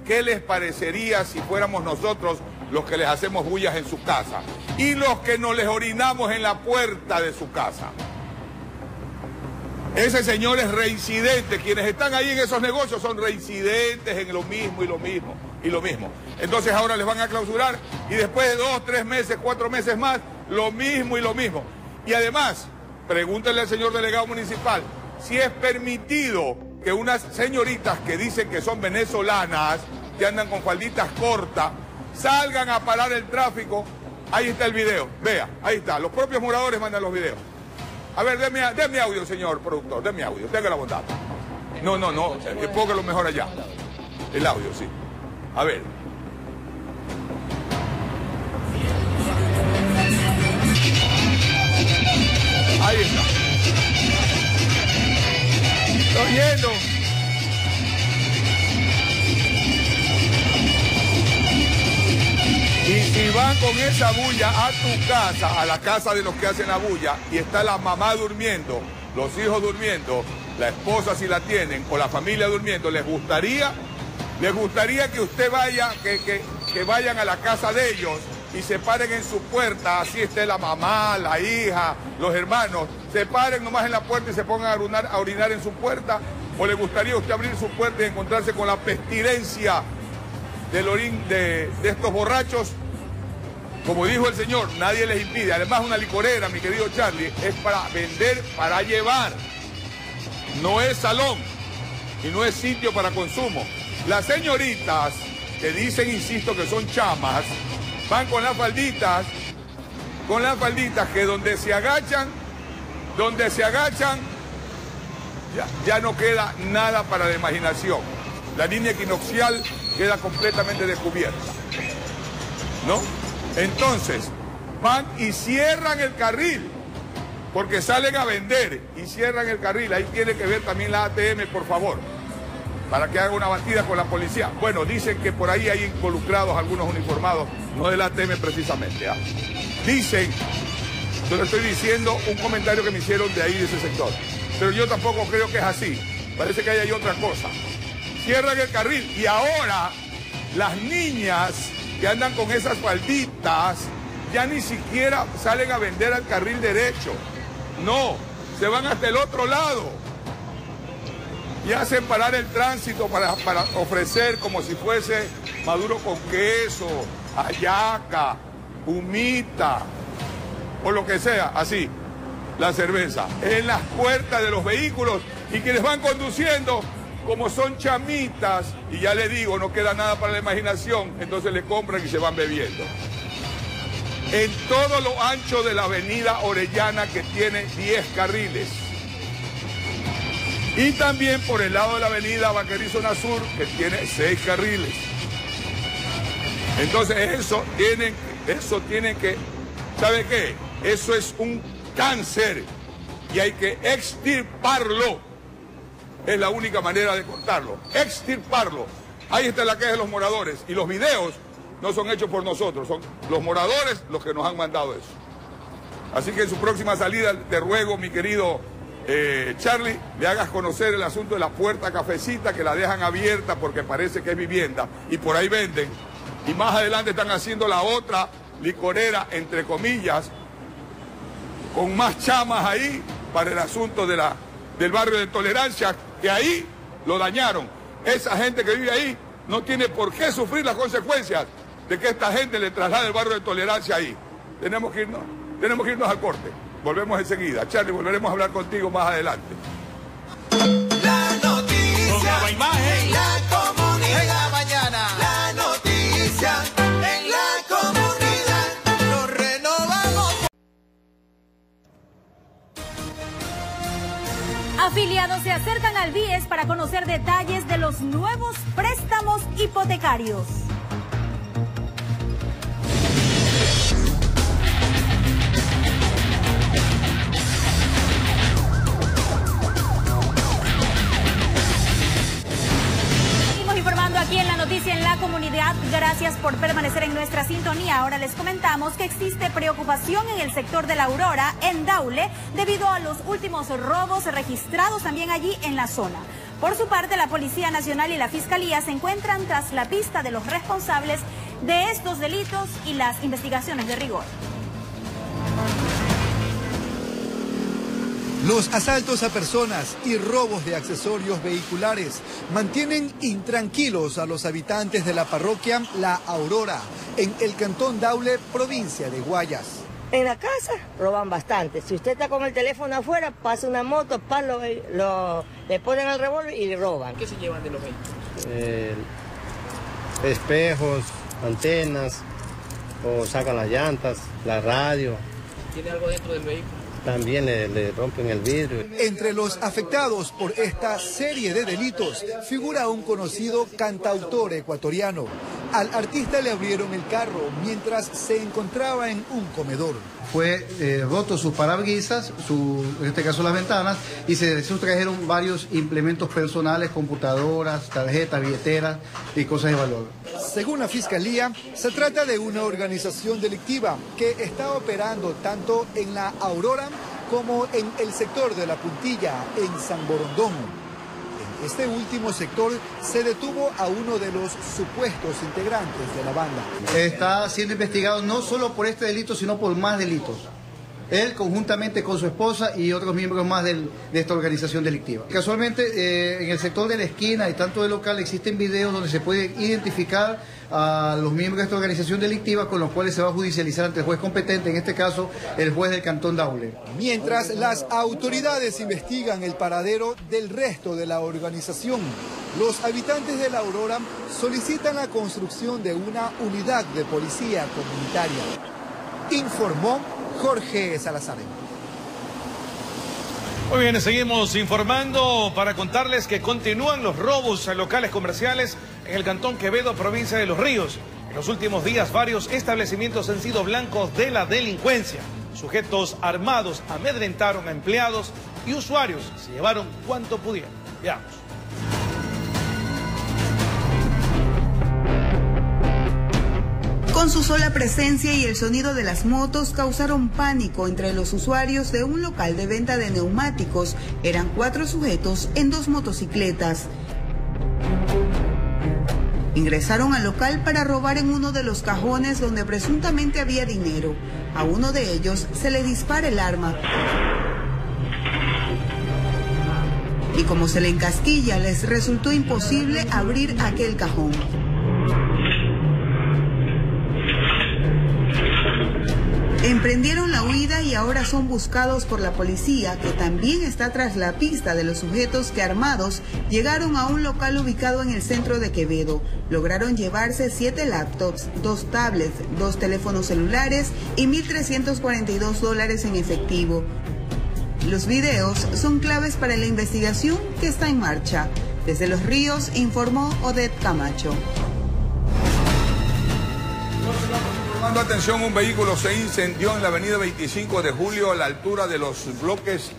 ¿Qué les parecería si fuéramos nosotros los que les hacemos bullas en su casa y los que nos les orinamos en la puerta de su casa? Ese señor es reincidente. Quienes están ahí en esos negocios son reincidentes en lo mismo y lo mismo y lo mismo. Entonces ahora les van a clausurar y después de dos, tres meses, cuatro meses más, lo mismo y lo mismo. Y además, pregúntenle al señor delegado municipal si es permitido que unas señoritas que dicen que son venezolanas, que andan con falditas cortas, salgan a parar el tráfico. Ahí está el video, vea, ahí está. Los propios moradores mandan los videos. A ver, déme, déme audio, señor productor, déme audio, tenga la bondad. No, no, no, póngalo mejor allá. El audio, sí. A ver. Ahí está. Estoy yendo. Y si van con esa bulla a tu casa, a la casa de los que hacen la bulla, y está la mamá durmiendo, los hijos durmiendo, la esposa si la tienen, o la familia durmiendo, ¿les gustaría? ¿Les gustaría que usted vaya, que, que, que vayan a la casa de ellos y se paren en su puerta, así esté la mamá, la hija, los hermanos, se paren nomás en la puerta y se pongan a orinar, a orinar en su puerta? ¿O le gustaría usted abrir su puerta y encontrarse con la pestilencia de, de estos borrachos? Como dijo el señor, nadie les impide. Además, una licorera, mi querido Charlie, es para vender, para llevar. No es salón y no es sitio para consumo. Las señoritas que dicen, insisto, que son chamas, van con las falditas, con las falditas que donde se agachan, donde se agachan, ya, ya no queda nada para la imaginación. La línea equinoxial queda completamente descubierta. ¿No? Entonces, van y cierran el carril, porque salen a vender y cierran el carril. Ahí tiene que ver también la ATM, por favor, para que haga una batida con la policía. Bueno, dicen que por ahí hay involucrados algunos uniformados, no del ATM precisamente. ¿ah? Dicen, yo le estoy diciendo un comentario que me hicieron de ahí, de ese sector. Pero yo tampoco creo que es así. Parece que ahí hay otra cosa. Cierran el carril y ahora las niñas que andan con esas falditas ya ni siquiera salen a vender al carril derecho. No, se van hasta el otro lado y hacen parar el tránsito para, para ofrecer como si fuese maduro con queso, ayaca, humita o lo que sea, así, la cerveza, en las puertas de los vehículos y quienes van conduciendo como son chamitas, y ya le digo, no queda nada para la imaginación, entonces le compran y se van bebiendo. En todo lo ancho de la avenida Orellana, que tiene 10 carriles. Y también por el lado de la avenida Vaquerizo Sur, que tiene 6 carriles. Entonces eso tienen, eso tienen que, ¿sabe qué? Eso es un cáncer y hay que extirparlo es la única manera de cortarlo, extirparlo. Ahí está la queja de los moradores y los videos no son hechos por nosotros, son los moradores los que nos han mandado eso. Así que en su próxima salida te ruego, mi querido eh, Charlie, le hagas conocer el asunto de la puerta cafecita que la dejan abierta porque parece que es vivienda y por ahí venden. Y más adelante están haciendo la otra licorera, entre comillas, con más chamas ahí para el asunto de la, del barrio de tolerancia que ahí lo dañaron. Esa gente que vive ahí no tiene por qué sufrir las consecuencias de que esta gente le traslade el barrio de tolerancia ahí. Tenemos que irnos, tenemos que irnos al corte. Volvemos enseguida. Charlie, volveremos a hablar contigo más adelante. La noticia en la comunidad. En la mañana. La noticia en la comunidad. Nos renovamos. Afiliados se acercan al BIES para conocer detalles de los nuevos préstamos hipotecarios. Informando aquí en la noticia en la comunidad. Gracias por permanecer en nuestra sintonía. Ahora les comentamos que existe preocupación en el sector de la Aurora, en Daule, debido a los últimos robos registrados también allí en la zona. Por su parte, la Policía Nacional y la Fiscalía se encuentran tras la pista de los responsables de estos delitos y las investigaciones de rigor. Los asaltos a personas y robos de accesorios vehiculares mantienen intranquilos a los habitantes de la parroquia La Aurora, en el cantón Daule, provincia de Guayas. En la casa roban bastante. Si usted está con el teléfono afuera, pasa una moto, pa, lo- lo- le ponen el revólver y le roban. ¿Qué se llevan de los vehículos? eh, espejos, antenas, o sacan las llantas, la radio, ¿Tiene algo dentro del vehículo? También le, rompen el vidrio. Entre los afectados por esta serie de delitos figura un conocido cantautor ecuatoriano. Al artista le abrieron el carro mientras se encontraba en un comedor. Fue eh, roto sus parabrisas, su, en este caso las ventanas, y se sustrajeron varios implementos personales, computadoras, tarjetas, billeteras y cosas de valor. Según la Fiscalía, se trata de una organización delictiva que está operando tanto en la Aurora como en el sector de la Puntilla, en San Borondón. Este último sector se detuvo a uno de los supuestos integrantes de la banda. Está siendo investigado no solo por este delito, sino por más delitos. Él conjuntamente con su esposa y otros miembros más de esta organización delictiva. Casualmente, eh, en el sector de la esquina y tanto del local existen videos donde se puede identificar a los miembros de esta organización delictiva con los cuales se va a judicializar ante el juez competente, en este caso el juez del Cantón Daule. Mientras las autoridades investigan el paradero del resto de la organización, los habitantes de la Aurora solicitan la construcción de una unidad de policía comunitaria. Informó Jorge Salazar. Muy bien, seguimos informando para contarles que continúan los robos a locales comerciales en el Cantón Quevedo, provincia de Los Ríos. En los últimos días, varios establecimientos han sido blancos de la delincuencia. Sujetos armados amedrentaron a empleados y usuarios se llevaron cuanto pudieron. Veamos. Con su sola presencia y el sonido de las motos causaron pánico entre los usuarios de un local de venta de neumáticos. Eran cuatro sujetos en dos motocicletas. Ingresaron al local para robar en uno de los cajones donde presuntamente había dinero. A uno de ellos se le dispara el arma. Y como se le encasquilla, les resultó imposible abrir aquel cajón. Emprendieron la huida y ahora son buscados por la policía, que también está tras la pista de los sujetos que armados llegaron a un local ubicado en el centro de Quevedo. Lograron llevarse siete laptops, dos tablets, dos teléfonos celulares y 1.342 dólares en efectivo. Los videos son claves para la investigación que está en marcha. Desde Los Ríos informó Odette Camacho. Tomando atención, un vehículo se incendió en la avenida 25 de julio a la altura de los bloques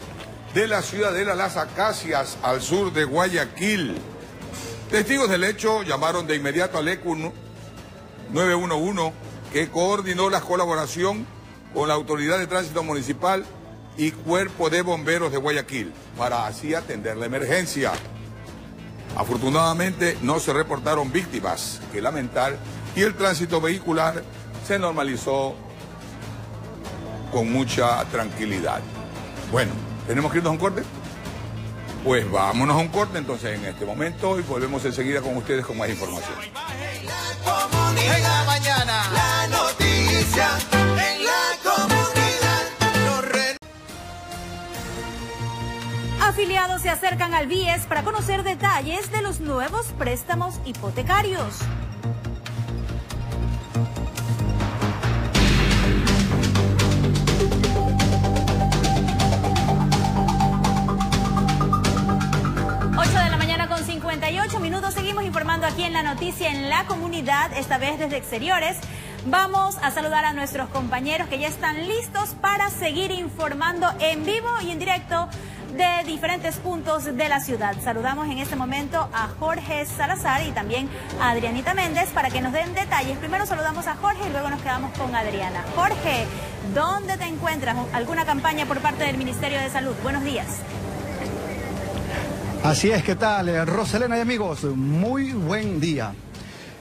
de la ciudadela Las Acacias, al sur de Guayaquil. Testigos del hecho llamaron de inmediato al ECU 911, que coordinó la colaboración con la Autoridad de Tránsito Municipal y Cuerpo de Bomberos de Guayaquil, para así atender la emergencia. Afortunadamente no se reportaron víctimas que lamentar y el tránsito vehicular se normalizó con mucha tranquilidad. Bueno, ¿tenemos que irnos a un corte? Pues vámonos a un corte entonces en este momento y volvemos enseguida con ustedes con más información. Afiliados se acercan al BIES para conocer detalles de los nuevos préstamos hipotecarios. Informando aquí en la noticia en la comunidad, esta vez desde exteriores. Vamos a saludar a nuestros compañeros que ya están listos para seguir informando en vivo y en directo de diferentes puntos de la ciudad. Saludamos en este momento a Jorge Salazar y también a Adrianita Méndez para que nos den detalles. Primero saludamos a Jorge y luego nos quedamos con Adriana. Jorge, ¿dónde te encuentras? ¿Alguna campaña por parte del Ministerio de Salud? Buenos días. Así es, ¿qué tal? Eh, Roselena y amigos, muy buen día.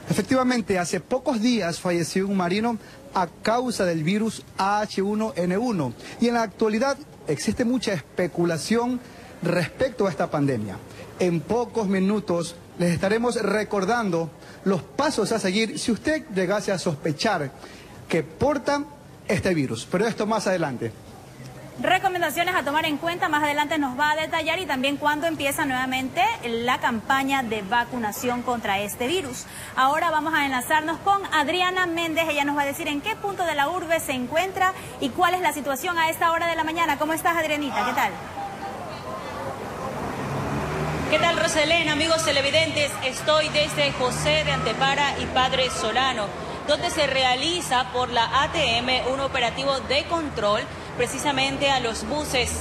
Efectivamente, hace pocos días falleció un marino a causa del virus H1N1 y en la actualidad existe mucha especulación respecto a esta pandemia. En pocos minutos les estaremos recordando los pasos a seguir si usted llegase a sospechar que porta este virus, pero esto más adelante. Recomendaciones a tomar en cuenta, más adelante nos va a detallar y también cuándo empieza nuevamente la campaña de vacunación contra este virus. Ahora vamos a enlazarnos con Adriana Méndez, ella nos va a decir en qué punto de la urbe se encuentra y cuál es la situación a esta hora de la mañana. ¿Cómo estás Adrianita? ¿Qué tal? ¿Qué tal Roselena, amigos televidentes? Estoy desde José de Antepara y Padre Solano, donde se realiza por la ATM un operativo de control precisamente a los buses.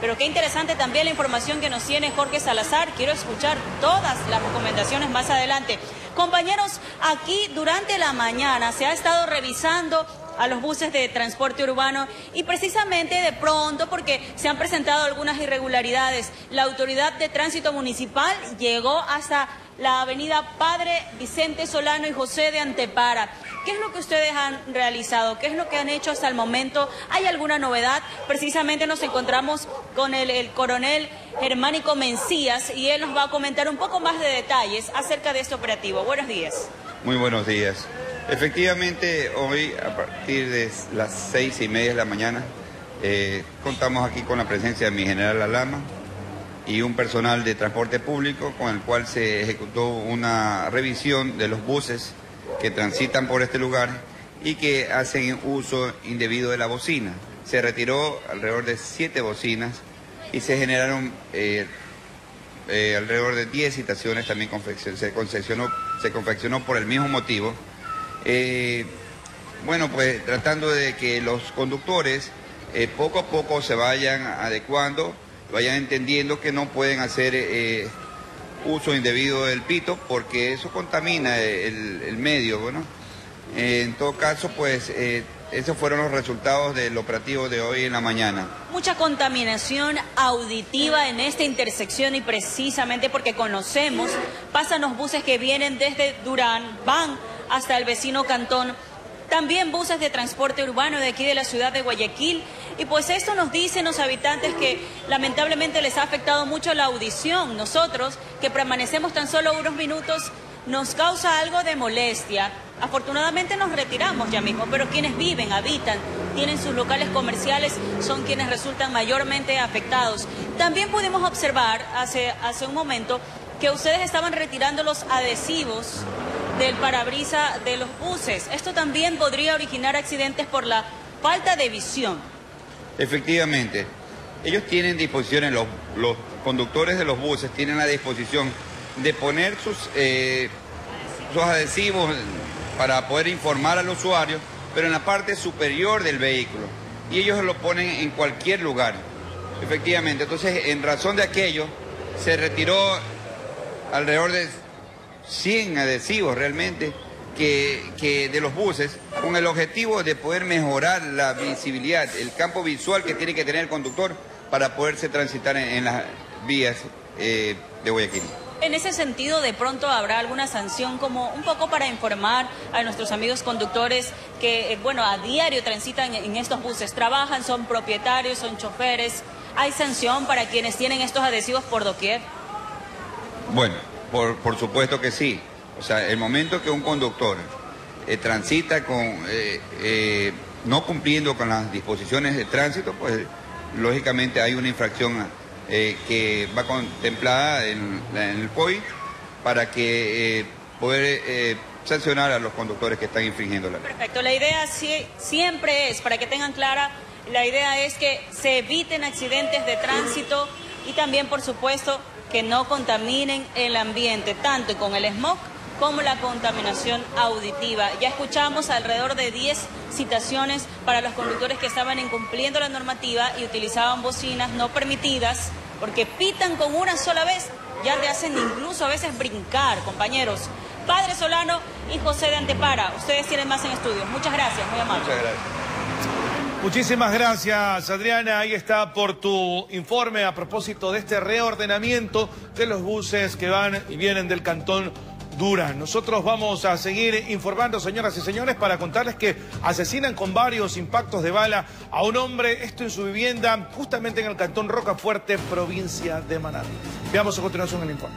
Pero qué interesante también la información que nos tiene Jorge Salazar. Quiero escuchar todas las recomendaciones más adelante. Compañeros, aquí durante la mañana se ha estado revisando a los buses de transporte urbano y precisamente de pronto porque se han presentado algunas irregularidades. La autoridad de tránsito municipal llegó hasta la avenida Padre Vicente Solano y José de Antepara. ¿Qué es lo que ustedes han realizado? ¿Qué es lo que han hecho hasta el momento? ¿Hay alguna novedad? Precisamente nos encontramos con el, el coronel Germánico Mencías y él nos va a comentar un poco más de detalles acerca de este operativo. Buenos días. Muy buenos días. Efectivamente, hoy a partir de las seis y media de la mañana eh, contamos aquí con la presencia de mi general Alama y un personal de transporte público con el cual se ejecutó una revisión de los buses que transitan por este lugar y que hacen uso indebido de la bocina. Se retiró alrededor de siete bocinas y se generaron eh, eh, alrededor de 10 citaciones también se confeccionó, se confeccionó por el mismo motivo. Eh, bueno, pues tratando de que los conductores eh, poco a poco se vayan adecuando, vayan entendiendo que no pueden hacer eh, uso indebido del pito porque eso contamina el, el medio, bueno. en todo caso, pues esos fueron los resultados del operativo de hoy en la mañana. Mucha contaminación auditiva en esta intersección y precisamente porque conocemos, pasan los buses que vienen desde Durán, van hasta el vecino cantón. También buses de transporte urbano de aquí de la ciudad de Guayaquil. Y pues esto nos dicen los habitantes que lamentablemente les ha afectado mucho la audición. Nosotros, que permanecemos tan solo unos minutos, nos causa algo de molestia. Afortunadamente nos retiramos ya mismo, pero quienes viven, habitan, tienen sus locales comerciales, son quienes resultan mayormente afectados. También pudimos observar hace, hace un momento que ustedes estaban retirando los adhesivos del parabrisa de los buses. Esto también podría originar accidentes por la falta de visión. Efectivamente, ellos tienen disposición, los, los conductores de los buses tienen la disposición de poner sus, eh, sus adhesivos para poder informar al usuario, pero en la parte superior del vehículo. Y ellos lo ponen en cualquier lugar. Efectivamente, entonces en razón de aquello se retiró alrededor de 100 adhesivos realmente que, de los buses con el objetivo de poder mejorar la visibilidad, el campo visual que tiene que tener el conductor para poderse transitar en, las vías eh, de Guayaquil. En ese sentido, de pronto habrá alguna sanción como un poco para informar a nuestros amigos conductores que, eh, bueno, a diario transitan en estos buses, trabajan, son propietarios, son choferes. ¿Hay sanción para quienes tienen estos adhesivos por doquier? Bueno, por, por supuesto que sí. O sea, el momento que un conductor eh, transita con eh, no cumpliendo con las disposiciones de tránsito, pues lógicamente hay una infracción que va contemplada en, el POI para que poder sancionar a los conductores que están infringiendo la ley. Perfecto, la idea siempre es, para que tengan clara, la idea es que se eviten accidentes de tránsito y también, por supuesto, que no contaminen el ambiente, tanto con el smog como la contaminación auditiva. Ya escuchamos alrededor de 10 citaciones para los conductores que estaban incumpliendo la normativa y utilizaban bocinas no permitidas porque pitan con una sola vez, ya te hacen incluso a veces brincar, compañeros. Padre Solano y José de Antepara, ustedes tienen más en estudio. Muchas gracias, muy amable. Muchas gracias. Muchísimas gracias, Adriana. Ahí está por tu informe a propósito de este reordenamiento de los buses que van y vienen del cantón Durán. Nosotros vamos a seguir informando, señoras y señores, para contarles que asesinan con varios impactos de bala a un hombre, esto en su vivienda, justamente en el cantón Rocafuerte, provincia de Manabí. Veamos a continuación el informe.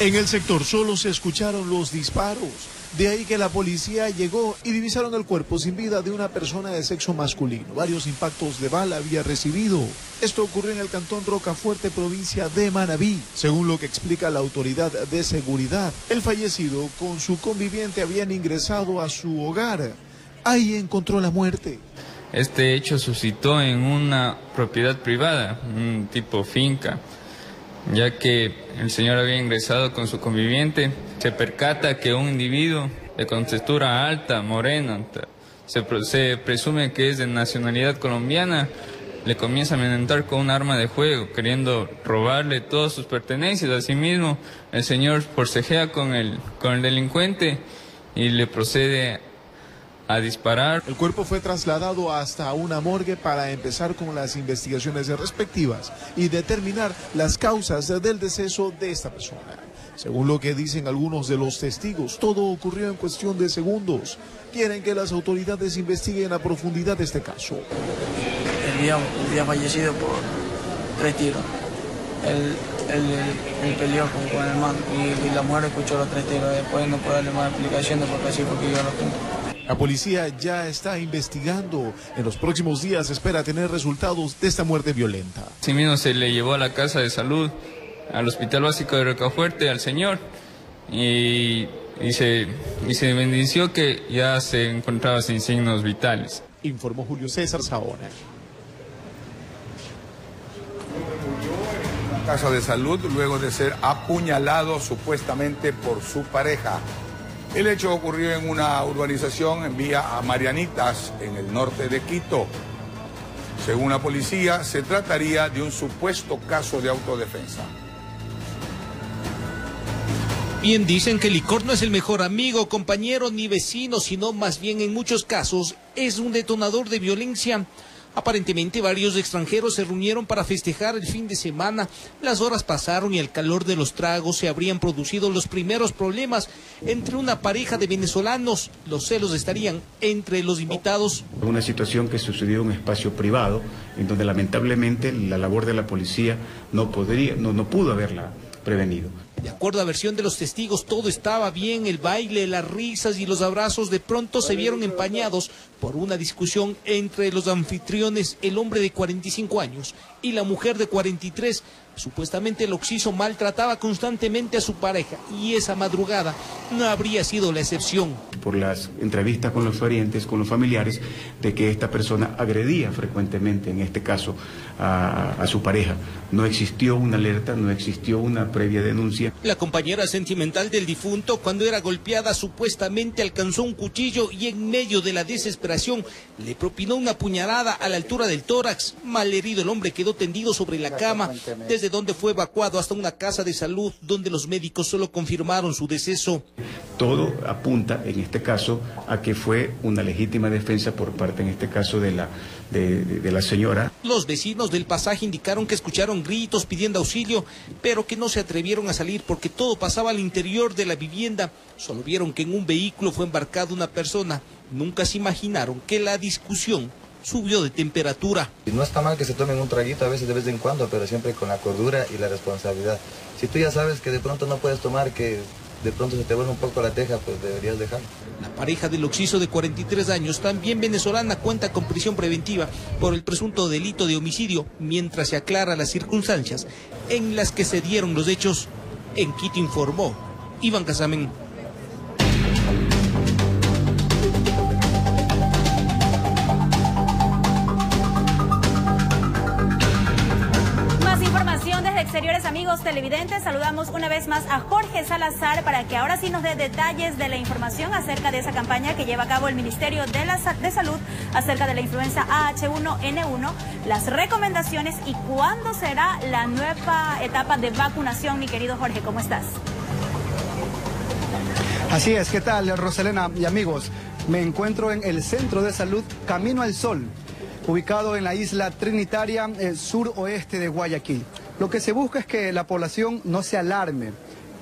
En el sector solo se escucharon los disparos. De ahí que la policía llegó y divisaron el cuerpo sin vida de una persona de sexo masculino. Varios impactos de bala había recibido. Esto ocurrió en el cantón Rocafuerte, provincia de Manabí. Según lo que explica la autoridad de seguridad, el fallecido con su conviviente habían ingresado a su hogar. Ahí encontró la muerte. Este hecho suscitó en una propiedad privada, un tipo finca, ya que el señor había ingresado con su conviviente, se percata que un individuo de contextura alta, morena, se, se presume que es de nacionalidad colombiana, le comienza a amenazar con un arma de fuego, queriendo robarle todas sus pertenencias. Asimismo, el señor forcejea con el, con el delincuente y le procede a disparar. El cuerpo fue trasladado hasta una morgue para empezar con las investigaciones respectivas y determinar las causas del deceso de esta persona. Según lo que dicen algunos de los testigos, todo ocurrió en cuestión de segundos. Quieren que las autoridades investiguen a profundidad este caso. el día, el día fallecido por tres tiros. Él, él, él- él peleó con, con el man y, y la mujer escuchó los tres tiros. Después no puedo darle más explicaciones porque así porque yo lo tengo. La policía ya está investigando. En los próximos días espera tener resultados de esta muerte violenta. Asimismo se le llevó a la casa de salud, al hospital básico de Rocafuerte, al señor, y, y se, y se bendició que ya se encontraba sin signos vitales. Informó Julio César Saona. Casa de salud luego de ser apuñalado supuestamente por su pareja. El hecho ocurrió en una urbanización en vía a Marianitas, en el norte de Quito. Según la policía, se trataría de un supuesto caso de autodefensa. Bien dicen que el licor no es el mejor amigo, compañero ni vecino, sino más bien en muchos casos es un detonador de violencia. Aparentemente varios extranjeros se reunieron para festejar el fin de semana. Las horas pasaron y al calor de los tragos se habrían producido los primeros problemas entre una pareja de venezolanos. Los celos estarían entre los invitados. Una situación que sucedió en un espacio privado, en donde lamentablemente la labor de la policía no, podría, no, no pudo haberla prevenido. De acuerdo a versión de los testigos, todo estaba bien, el baile, las risas y los abrazos de pronto se vieron empañados por una discusión entre los anfitriones, el hombre de 45 años y la mujer de 43. Supuestamente el occiso maltrataba constantemente a su pareja y esa madrugada no habría sido la excepción. Por las entrevistas con los parientes, con los familiares, de que esta persona agredía frecuentemente, en este caso, a, a su pareja. No existió una alerta, no existió una previa denuncia. La compañera sentimental del difunto, cuando era golpeada, supuestamente alcanzó un cuchillo y en medio de la desesperación le propinó una puñalada a la altura del tórax. Malherido, el hombre quedó tendido sobre la cama, desde donde fue evacuado hasta una casa de salud donde los médicos solo confirmaron su deceso. Todo apunta, en este caso, a que fue una legítima defensa por parte, en este caso, de la, de- de- de la señora. Los vecinos del pasaje indicaron que escucharon gritos pidiendo auxilio, pero que no se atrevieron a salir porque todo pasaba al interior de la vivienda. Solo vieron que en un vehículo fue embarcada una persona. Nunca se imaginaron que la discusión subió de temperatura. No está mal que se tomen un traguito a veces de vez en cuando, pero siempre con la cordura y la responsabilidad. Si tú ya sabes que de pronto no puedes tomar, que de pronto se te vuelve un poco la teja, pues deberías dejarlo. La pareja del occiso de 43 años, también venezolana, cuenta con prisión preventiva por el presunto delito de homicidio, mientras se aclara las circunstancias en las que se dieron los hechos. En Quito informó Iván Casamen. Televidentes. Saludamos una vez más a Jorge Salazar para que ahora sí nos dé detalles de la información acerca de esa campaña que lleva a cabo el Ministerio de, la, Salud acerca de la influenza AH1N1, las recomendaciones y cuándo será la nueva etapa de vacunación. Mi querido Jorge, ¿cómo estás? Así es, ¿qué tal, Roselena y amigos? Me encuentro en el Centro de Salud Camino al Sol, ubicado en la isla Trinitaria, el suroeste de Guayaquil. Lo que se busca es que la población no se alarme,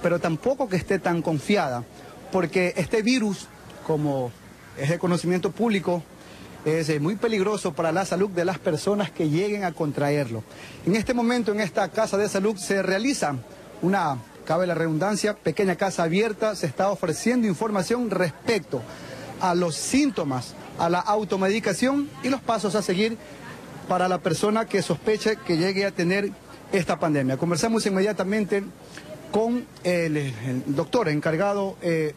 pero tampoco que esté tan confiada, porque este virus, como es de conocimiento público, es eh, muy peligroso para la salud de las personas que lleguen a contraerlo. En este momento, en esta casa de salud, se realiza una, cabe la redundancia, pequeña casa abierta, se está ofreciendo información respecto a los síntomas, a la automedicación y los pasos a seguir para la persona que sospeche que llegue a tener esta pandemia. Conversamos inmediatamente con el, doctor encargado eh,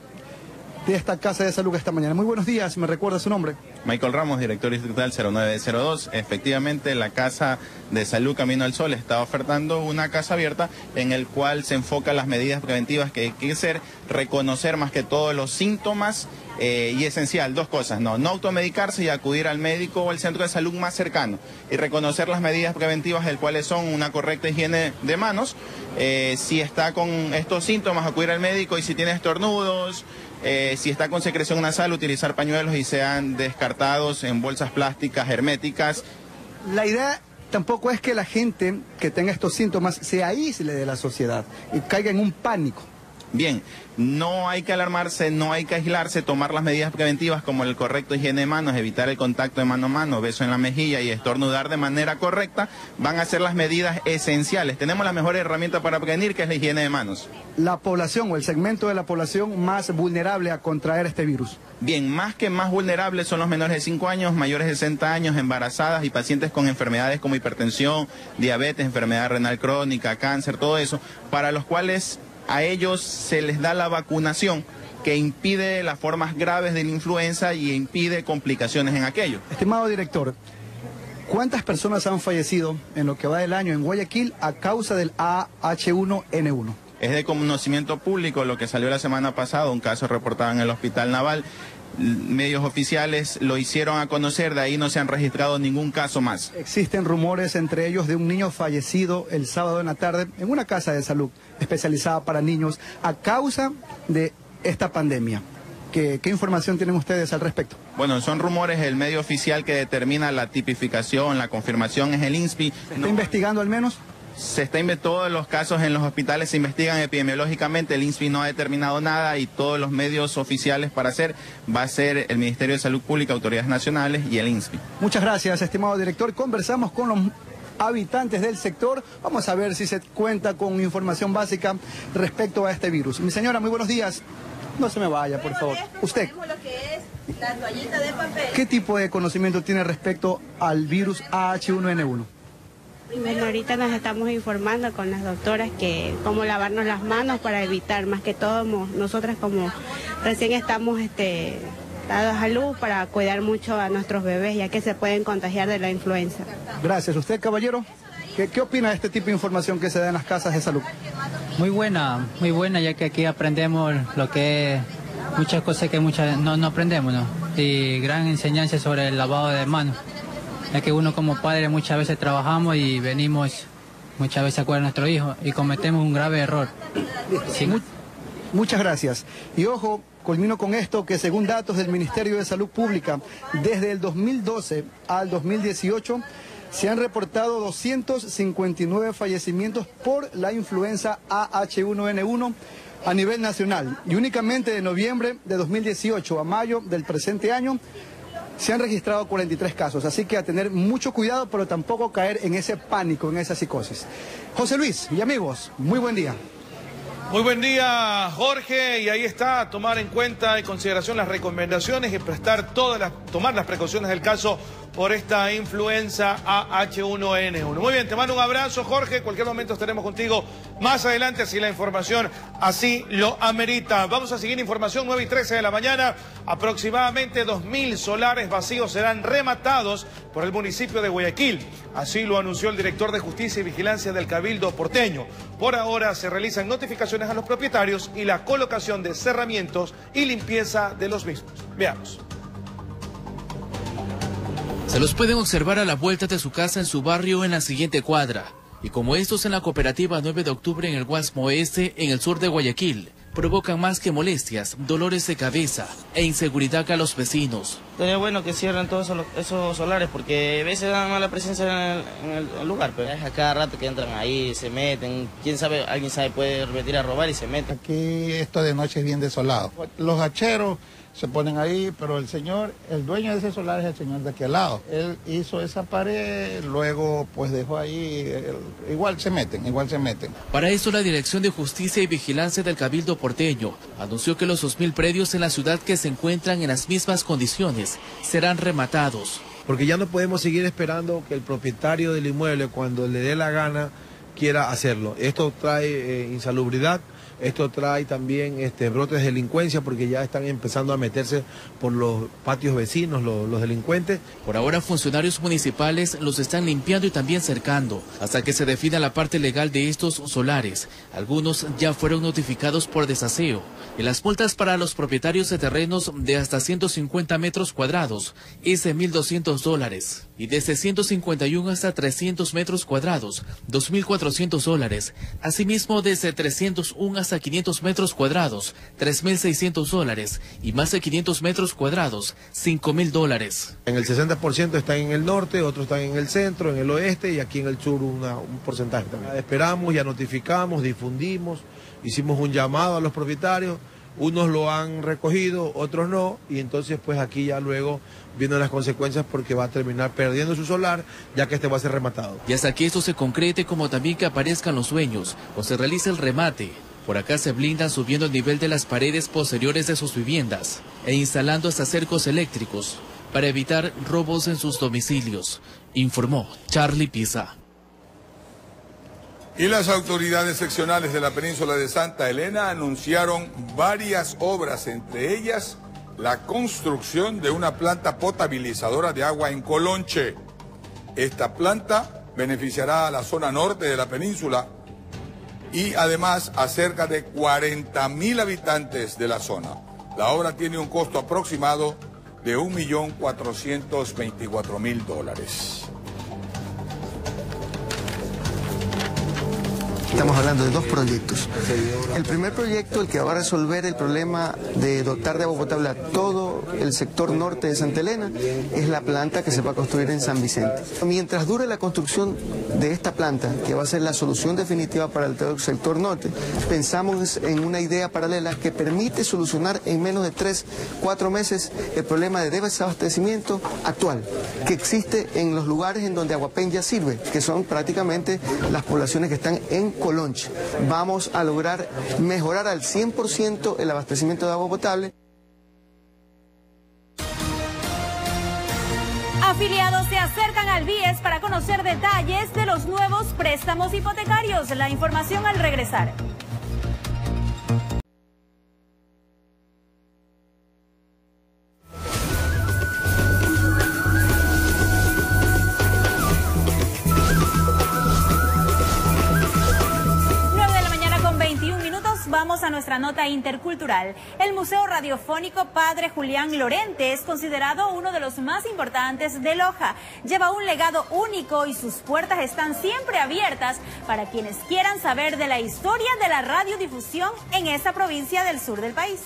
de esta casa de salud esta mañana. Muy buenos días, ¿me recuerda su nombre? Michael Ramos, director distrital 0902. Efectivamente, la Casa de Salud Camino al Sol está ofertando una casa abierta en el cual se enfocan las medidas preventivas que hay que hacer, reconocer más que todo los síntomas eh, y esencial, dos cosas, no, no automedicarse y acudir al médico o al centro de salud más cercano y reconocer las medidas preventivas, el cuales son una correcta higiene de manos, eh, si está con estos síntomas, acudir al médico y si tiene estornudos, eh, si está con secreción nasal, utilizar pañuelos y sean descartados en bolsas plásticas herméticas. La idea tampoco es que la gente que tenga estos síntomas se aísle de la sociedad y caiga en un pánico. Bien, no hay que alarmarse, no hay que aislarse, tomar las medidas preventivas como el correcto higiene de manos, evitar el contacto de mano a mano, beso en la mejilla y estornudar de manera correcta, van a ser las medidas esenciales. Tenemos la mejor herramienta para prevenir, que es la higiene de manos. La población o el segmento de la población más vulnerable a contraer este virus. Bien, más que más vulnerables son los menores de 5 años, mayores de 60 años, embarazadas y pacientes con enfermedades como hipertensión, diabetes, enfermedad renal crónica, cáncer, todo eso, para los cuales a ellos se les da la vacunación que impide las formas graves de la influenza y impide complicaciones en aquello. Estimado director, ¿cuántas personas han fallecido en lo que va del año en Guayaquil a causa del AH1N1? Es de conocimiento público lo que salió la semana pasada, un caso reportado en el Hospital Naval. Medios oficiales lo hicieron a conocer, de ahí no se han registrado ningún caso más. Existen rumores entre ellos de un niño fallecido el sábado en la tarde en una casa de salud especializada para niños a causa de esta pandemia. ¿Qué, qué información tienen ustedes al respecto? Bueno, son rumores, el medio oficial que determina la tipificación, la confirmación es el INSPI. ¿Se está investigando al menos? Se está todos los casos en los hospitales se investigan epidemiológicamente, el INSPI no ha determinado nada y todos los medios oficiales para hacer va a ser el Ministerio de Salud Pública, autoridades nacionales y el INSPI. Muchas gracias, estimado director. Conversamos con los habitantes del sector. Vamos a ver si se cuenta con información básica respecto a este virus. Mi señora, muy buenos días. No se me vaya, por favor. Usted. ¿Qué tipo de conocimiento tiene respecto al virus AH1N1? Bueno, ahorita nos estamos informando con las doctoras que cómo lavarnos las manos para evitar, más que todo nosotras como recién estamos este, dados a luz para cuidar mucho a nuestros bebés ya que se pueden contagiar de la influenza. Gracias. ¿Usted, caballero? ¿Qué, qué opina de este tipo de información que se da en las casas de salud? Muy buena, muy buena, ya que aquí aprendemos lo que es muchas cosas que muchas no, no aprendemos, ¿no? Y gran enseñanza sobre el lavado de manos. Ya que uno como padre muchas veces trabajamos y venimos muchas veces a cuidar a nuestro hijo y cometemos un grave error. Muchas gracias. Y ojo, culmino con esto que según datos del Ministerio de Salud Pública, desde el 2012 al 2018 se han reportado 259 fallecimientos por la influenza AH1N1 a nivel nacional. Y únicamente de noviembre de 2018 a mayo del presente año se han registrado 43 casos, así que a tener mucho cuidado, pero tampoco caer en ese pánico, en esa psicosis. José Luis y amigos, muy buen día. Muy buen día, Jorge, y ahí está, tomar en cuenta y consideración las recomendaciones y prestar todas las, tomar las precauciones del caso por esta influenza AH1N1. Muy bien, te mando un abrazo, Jorge. Cualquier momento estaremos contigo más adelante si la información así lo amerita. Vamos a seguir información 9 y 13 de la mañana. Aproximadamente 2.000 solares vacíos serán rematados por el municipio de Guayaquil. Así lo anunció el director de Justicia y Vigilancia del Cabildo porteño. Por ahora se realizan notificaciones a los propietarios y la colocación de cerramientos y limpieza de los mismos. Veamos. Se los pueden observar a la vuelta de su casa en su barrio en la siguiente cuadra. Y como estos en la cooperativa 9 de octubre en el Guasmo Oeste, en el sur de Guayaquil, provocan más que molestias, dolores de cabeza e inseguridad a los vecinos. Sería bueno que cierren todos esos, esos solares porque a veces dan mala presencia en el, en el lugar, pero es a cada rato que entran ahí, se meten, quién sabe, alguien sabe puede repetir a robar y se meten. Aquí esto de noche es bien desolado. Los hacheros se ponen ahí, pero el señor, el dueño de ese solar es el señor de aquí al lado. Él hizo esa pared, luego pues dejó ahí, el- igual se meten, igual se meten. Para esto, la Dirección de Justicia y Vigilancia del Cabildo porteño anunció que los 2.000 predios en la ciudad que se encuentran en las mismas condiciones serán rematados. porque ya no podemos seguir esperando que el propietario del inmueble cuando le dé la gana quiera hacerlo. Esto trae eh, insalubridad, esto trae también este, brotes de delincuencia porque ya están empezando a meterse por los patios vecinos los, los delincuentes. Por ahora, funcionarios municipales los están limpiando y también cercando hasta que se defina la parte legal de estos solares. Algunos ya fueron notificados por desaseo. Y las multas para los propietarios de terrenos de hasta 150 metros cuadrados es de 1.200 dólares. Y desde 151 hasta 300 metros cuadrados, 2.400 dólares. Asimismo, desde 301 hasta 500 metros cuadrados, 3.600 dólares. Y más de 500 metros cuadrados, 5.000 dólares. En el 60% están en el norte, otros están en el centro, en el oeste y aquí en el sur un porcentaje también. Esperamos, ya notificamos, difundimos, hicimos un llamado a los propietarios, unos lo han recogido, otros no, y entonces pues aquí ya luego vienen las consecuencias porque va a terminar perdiendo su solar ya que este va a ser rematado. Y hasta que esto se concrete, como también que aparezcan los sueños o se realice el remate. Por acá se blindan subiendo el nivel de las paredes posteriores de sus viviendas e instalando hasta cercos eléctricos para evitar robos en sus domicilios, informó Charlie Pisa. Y las autoridades seccionales de la península de Santa Elena anunciaron varias obras, entre ellas la construcción de una planta potabilizadora de agua en Colonche. Esta planta beneficiará a la zona norte de la península y además a cerca de 40 mil habitantes de la zona. La obra tiene un costo aproximado de 1.424.000 dólares. Estamos hablando de dos proyectos. El primer proyecto, el que va a resolver el problema de dotar de agua potable a todo el sector norte de Santa Elena, es la planta que se va a construir en San Vicente. Mientras dure la construcción de esta planta, que va a ser la solución definitiva para el sector norte, pensamos en una idea paralela que permite solucionar en menos de tres, cuatro meses el problema de desabastecimiento actual que existe en los lugares en donde Aguapen ya sirve, que son prácticamente las poblaciones que están en Colonche. Vamos a lograr mejorar al 100% el abastecimiento de agua potable. Afiliados se acercan al BIES para conocer detalles de los nuevos préstamos hipotecarios. La información al regresar. Intercultural. El Museo Radiofónico Padre Julián Lorente es considerado uno de los más importantes de Loja. Lleva un legado único y sus puertas están siempre abiertas para quienes quieran saber de la historia de la radiodifusión en esa provincia del sur del país.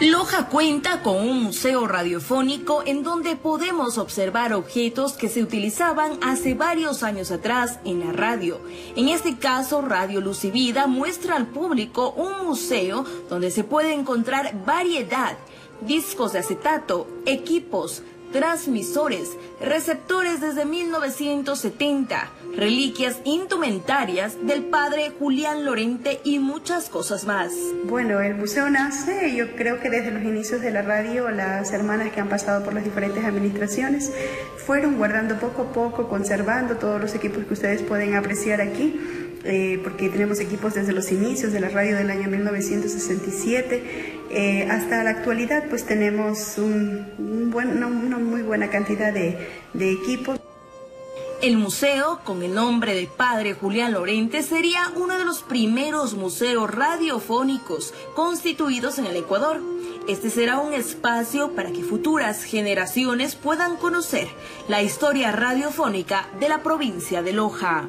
Loja cuenta con un museo radiofónico en donde podemos observar objetos que se utilizaban hace varios años atrás en la radio. En este caso, Radio Luz Vida muestra al público un museo donde se puede encontrar variedad, discos de acetato, equipos, transmisores, receptores desde 1970, reliquias indumentarias del padre Julián Lorente y muchas cosas más. Bueno, el museo nace, yo creo que desde los inicios de la radio, las hermanas que han pasado por las diferentes administraciones fueron guardando poco a poco, conservando todos los equipos que ustedes pueden apreciar aquí. Eh, porque tenemos equipos desde los inicios de la radio del año 1967 eh, hasta la actualidad, pues tenemos una, muy buena cantidad de equipos. El museo, con el nombre de Padre Julián Lorente, sería uno de los primeros museos radiofónicos constituidos en el Ecuador. Este será un espacio para que futuras generaciones puedan conocer la historia radiofónica de la provincia de Loja.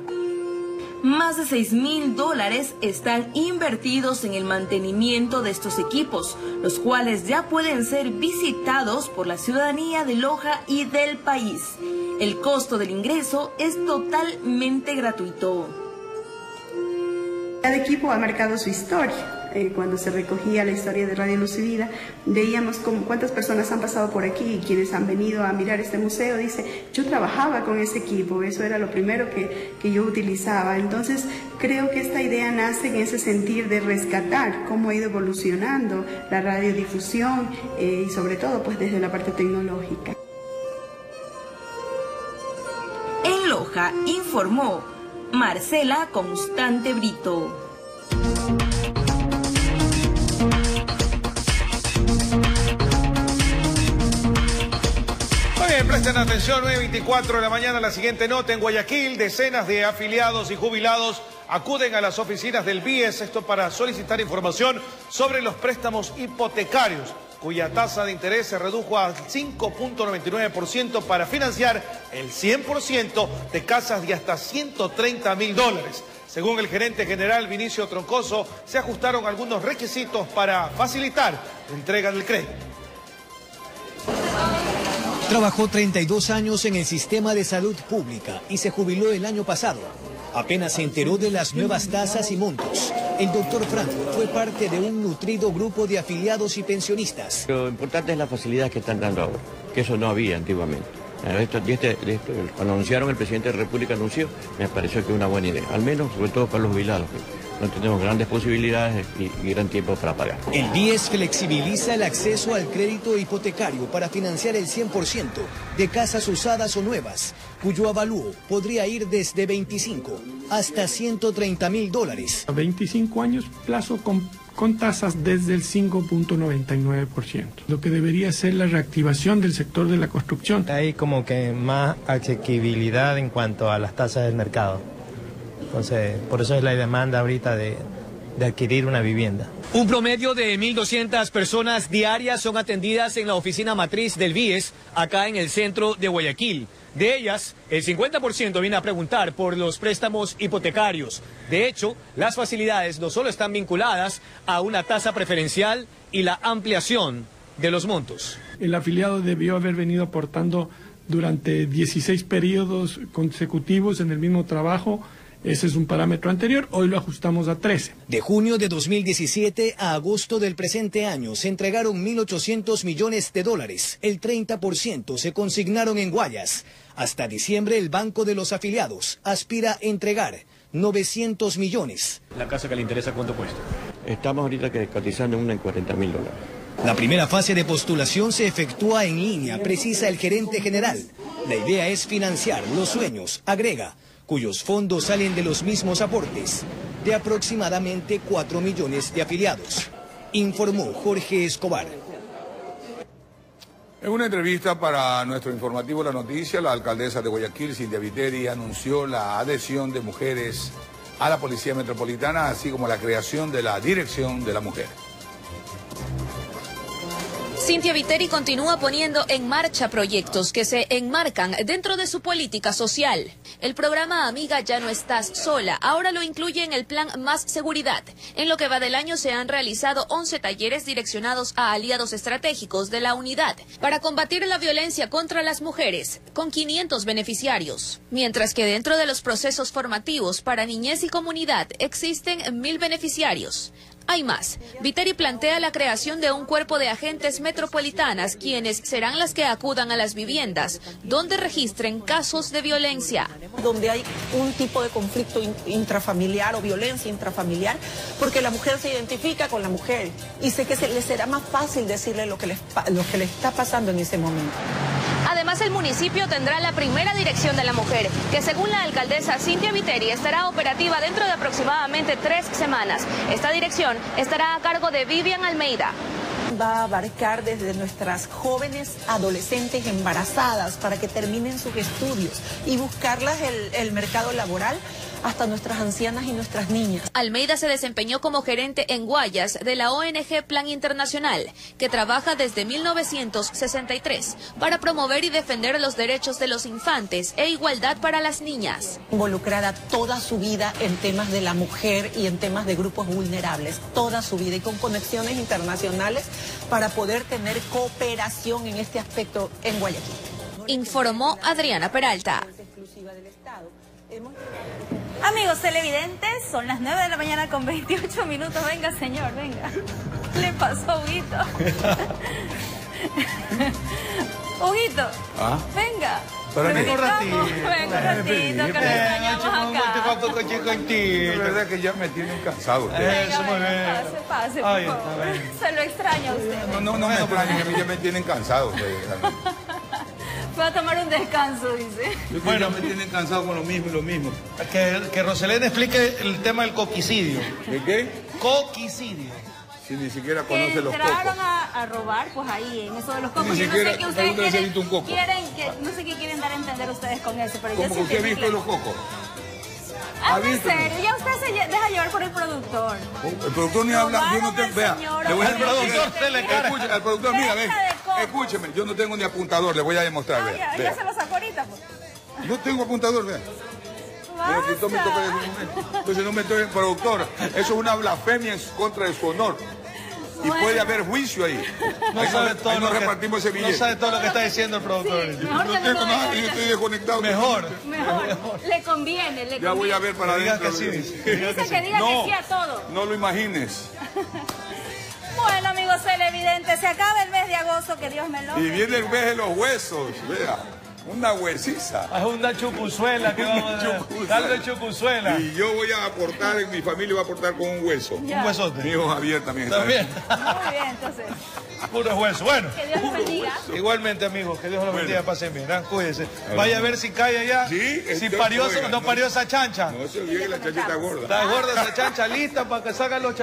Más de 6 mil dólares están invertidos en el mantenimiento de estos equipos, los cuales ya pueden ser visitados por la ciudadanía de Loja y del país. El costo del ingreso es totalmente gratuito. Cada equipo ha marcado su historia. Eh, cuando se recogía la historia de Radio Luz veíamos cuántas personas han pasado por aquí y quienes han venido a mirar este museo, dice, yo trabajaba con ese equipo, eso era lo primero que, que yo utilizaba. Entonces, creo que esta idea nace en ese sentir de rescatar cómo ha ido evolucionando la radiodifusión eh, y sobre todo pues desde la parte tecnológica. En Loja informó Marcela Constante Brito. Presten atención, 9.24 de la mañana, la siguiente nota. En Guayaquil, decenas de afiliados y jubilados acuden a las oficinas del BIES, esto para solicitar información sobre los préstamos hipotecarios, cuya tasa de interés se redujo al 5.99% para financiar el 100% de casas de hasta 130 mil dólares. Según el gerente general Vinicio Troncoso, se ajustaron algunos requisitos para facilitar la entrega del crédito. Trabajó 32 años en el sistema de salud pública y se jubiló el año pasado. Apenas se enteró de las nuevas tasas y montos. El doctor Franco fue parte de un nutrido grupo de afiliados y pensionistas. Lo importante es la facilidad que están dando ahora, que eso no había antiguamente. Esto, este, cuando anunciaron, el presidente de la República anunció, me pareció que es una buena idea, al menos sobre todo para los jubilados no tenemos grandes posibilidades y, gran tiempo para pagar. El 10 flexibiliza el acceso al crédito hipotecario para financiar el 100% de casas usadas o nuevas, cuyo avalúo podría ir desde 25 hasta 130 mil dólares. A 25 años, plazo con, con tasas desde el 5.99%, lo que debería ser la reactivación del sector de la construcción. Hay como que más asequibilidad en cuanto a las tasas del mercado. Entonces, por eso es la demanda ahorita de, adquirir una vivienda. Un promedio de 1.200 personas diarias son atendidas en la oficina matriz del BIES, acá en el centro de Guayaquil. De ellas, el 50% viene a preguntar por los préstamos hipotecarios. De hecho, las facilidades no solo están vinculadas a una tasa preferencial y la ampliación de los montos. El afiliado debió haber venido aportando durante 16 periodos consecutivos en el mismo trabajo ese es un parámetro anterior, hoy lo ajustamos a 13. De junio de 2017 a agosto del presente año se entregaron 1.800 millones de dólares. El 30% se consignaron en Guayas. Hasta diciembre el Banco de los Afiliados aspira a entregar 900 millones. ¿La casa que le interesa cuánto cuesta? Estamos ahorita que cotizando una en 40 mil dólares. La primera fase de postulación se efectúa en línea, precisa el gerente general. La idea es financiar los sueños, agrega cuyos fondos salen de los mismos aportes de aproximadamente 4 millones de afiliados, informó Jorge Escobar. En una entrevista para nuestro informativo La Noticia, la alcaldesa de Guayaquil, Cintia Viteri, anunció la adhesión de mujeres a la Policía Metropolitana, así como la creación de la Dirección de la Mujer. Cintia Viteri continúa poniendo en marcha proyectos que se enmarcan dentro de su política social. El programa Amiga ya no estás sola, ahora lo incluye en el plan Más Seguridad. En lo que va del año se han realizado 11 talleres direccionados a aliados estratégicos de la unidad para combatir la violencia contra las mujeres, con 500 beneficiarios. Mientras que dentro de los procesos formativos para niñez y comunidad existen mil beneficiarios. Hay más. Viteri plantea la creación de un cuerpo de agentes metropolitanas quienes serán las que acudan a las viviendas donde registren casos de violencia. donde hay un tipo de conflicto in- intrafamiliar o violencia intrafamiliar, porque la mujer se identifica con la mujer y sé que se le será más fácil decirle lo que, les lo que le está pasando en ese momento. Además, el municipio tendrá la primera dirección de la mujer, que según la alcaldesa Cintia Viteri estará operativa dentro de aproximadamente tres semanas. Esta dirección estará a cargo de Vivian Almeida. Va a abarcar desde nuestras jóvenes adolescentes embarazadas para que terminen sus estudios y buscarlas el, el mercado laboral hasta nuestras ancianas y nuestras niñas. Almeida se desempeñó como gerente en Guayas de la ONG Plan Internacional, que trabaja desde 1963 para promover y defender los derechos de los infantes e igualdad para las niñas. involucrada toda su vida en temas de la mujer y en temas de grupos vulnerables, toda su vida y con conexiones internacionales para poder tener cooperación en este aspecto en Guayaquil. Informó Adriana Peralta. Amigos televidentes, son las 9 de la mañana con 28 minutos. Venga, señor, venga. ¿Qué <laughs> le pasó a Huguito? <laughs> <laughs> Huguito, ¿Ah? venga. Pero venga un ratito. Venga un ratito, que extrañamos acá. Es verdad que ya me tienen cansado. ustedes. Venga, venga, pase, pase, por Ay, favor. bien. Se lo extraña a usted. No, no, no me extrañen, a mí ya me tienen cansado ustedes. Voy a tomar un descanso, dice. Bueno, me tienen cansado con lo mismo y lo mismo. Que, que Roselena explique el tema del coquicidio. ¿De qué? Coquicidio. Si ni siquiera Que conoce los cocos. entraron a, a robar, pues ahí, en eso de los cocos. Ni Yo no siquiera- sé qué ¿alguna ustedes quieren, visto un coco? quieren que, no sé qué quieren dar a entender ustedes con eso, pero yo Como sí que usted ha visto los cocos. Ah, ¿Ha no, en visto? serio, ya usted se deja llevar por el productor. El productor ni habla, yo no tengo, vea, le voy a al productor se le Escuche, al productor, mira, ven, escúcheme, yo no tengo ni apuntador, le voy a demostrar, Ah, vea, ya, ya vea. se lo sacó ahorita, pues. No tengo apuntador, vea. Pero. Entonces no me estoy productor. Eso es una blasfemia en contra de su honor. Y puede haber juicio ahí. <laughs> No ahí sabe todo ahí lo que- repartimos ese billete. No sabe todo lo que está diciendo el productor. mejor no que tengo no lo nada, deje yo estoy desconectado. <laughs> Mejor. Mejor. Le conviene, le Ya voy a ver para adentro. que sí, dice. Que diga No. que sí a todo. No lo imagines. <laughs> Bueno, amigos televidentes, se acaba el mes de agosto, que Dios me lo Y viene el mes de los huesos, vea. Una huesiza. Es una chucuzuela que vamos a dar. <laughs> Dale chucuzuela. Y yo voy a aportar, en mi familia va a aportar con un hueso. Ya. Un huesote. Mi hijo Javier también. está También. Muy bien, entonces. Puro hueso. Bueno. Que Dios los bendiga. Igualmente, amigos, que Dios los bendiga, pasen bien, ¿ah? cuídense. Vaya a ver si cae allá. Sí, si parió, oiga, no no- parió esa chancha. No se olvide que la chachita está gorda. Está gorda esa chancha, lista para que salgan los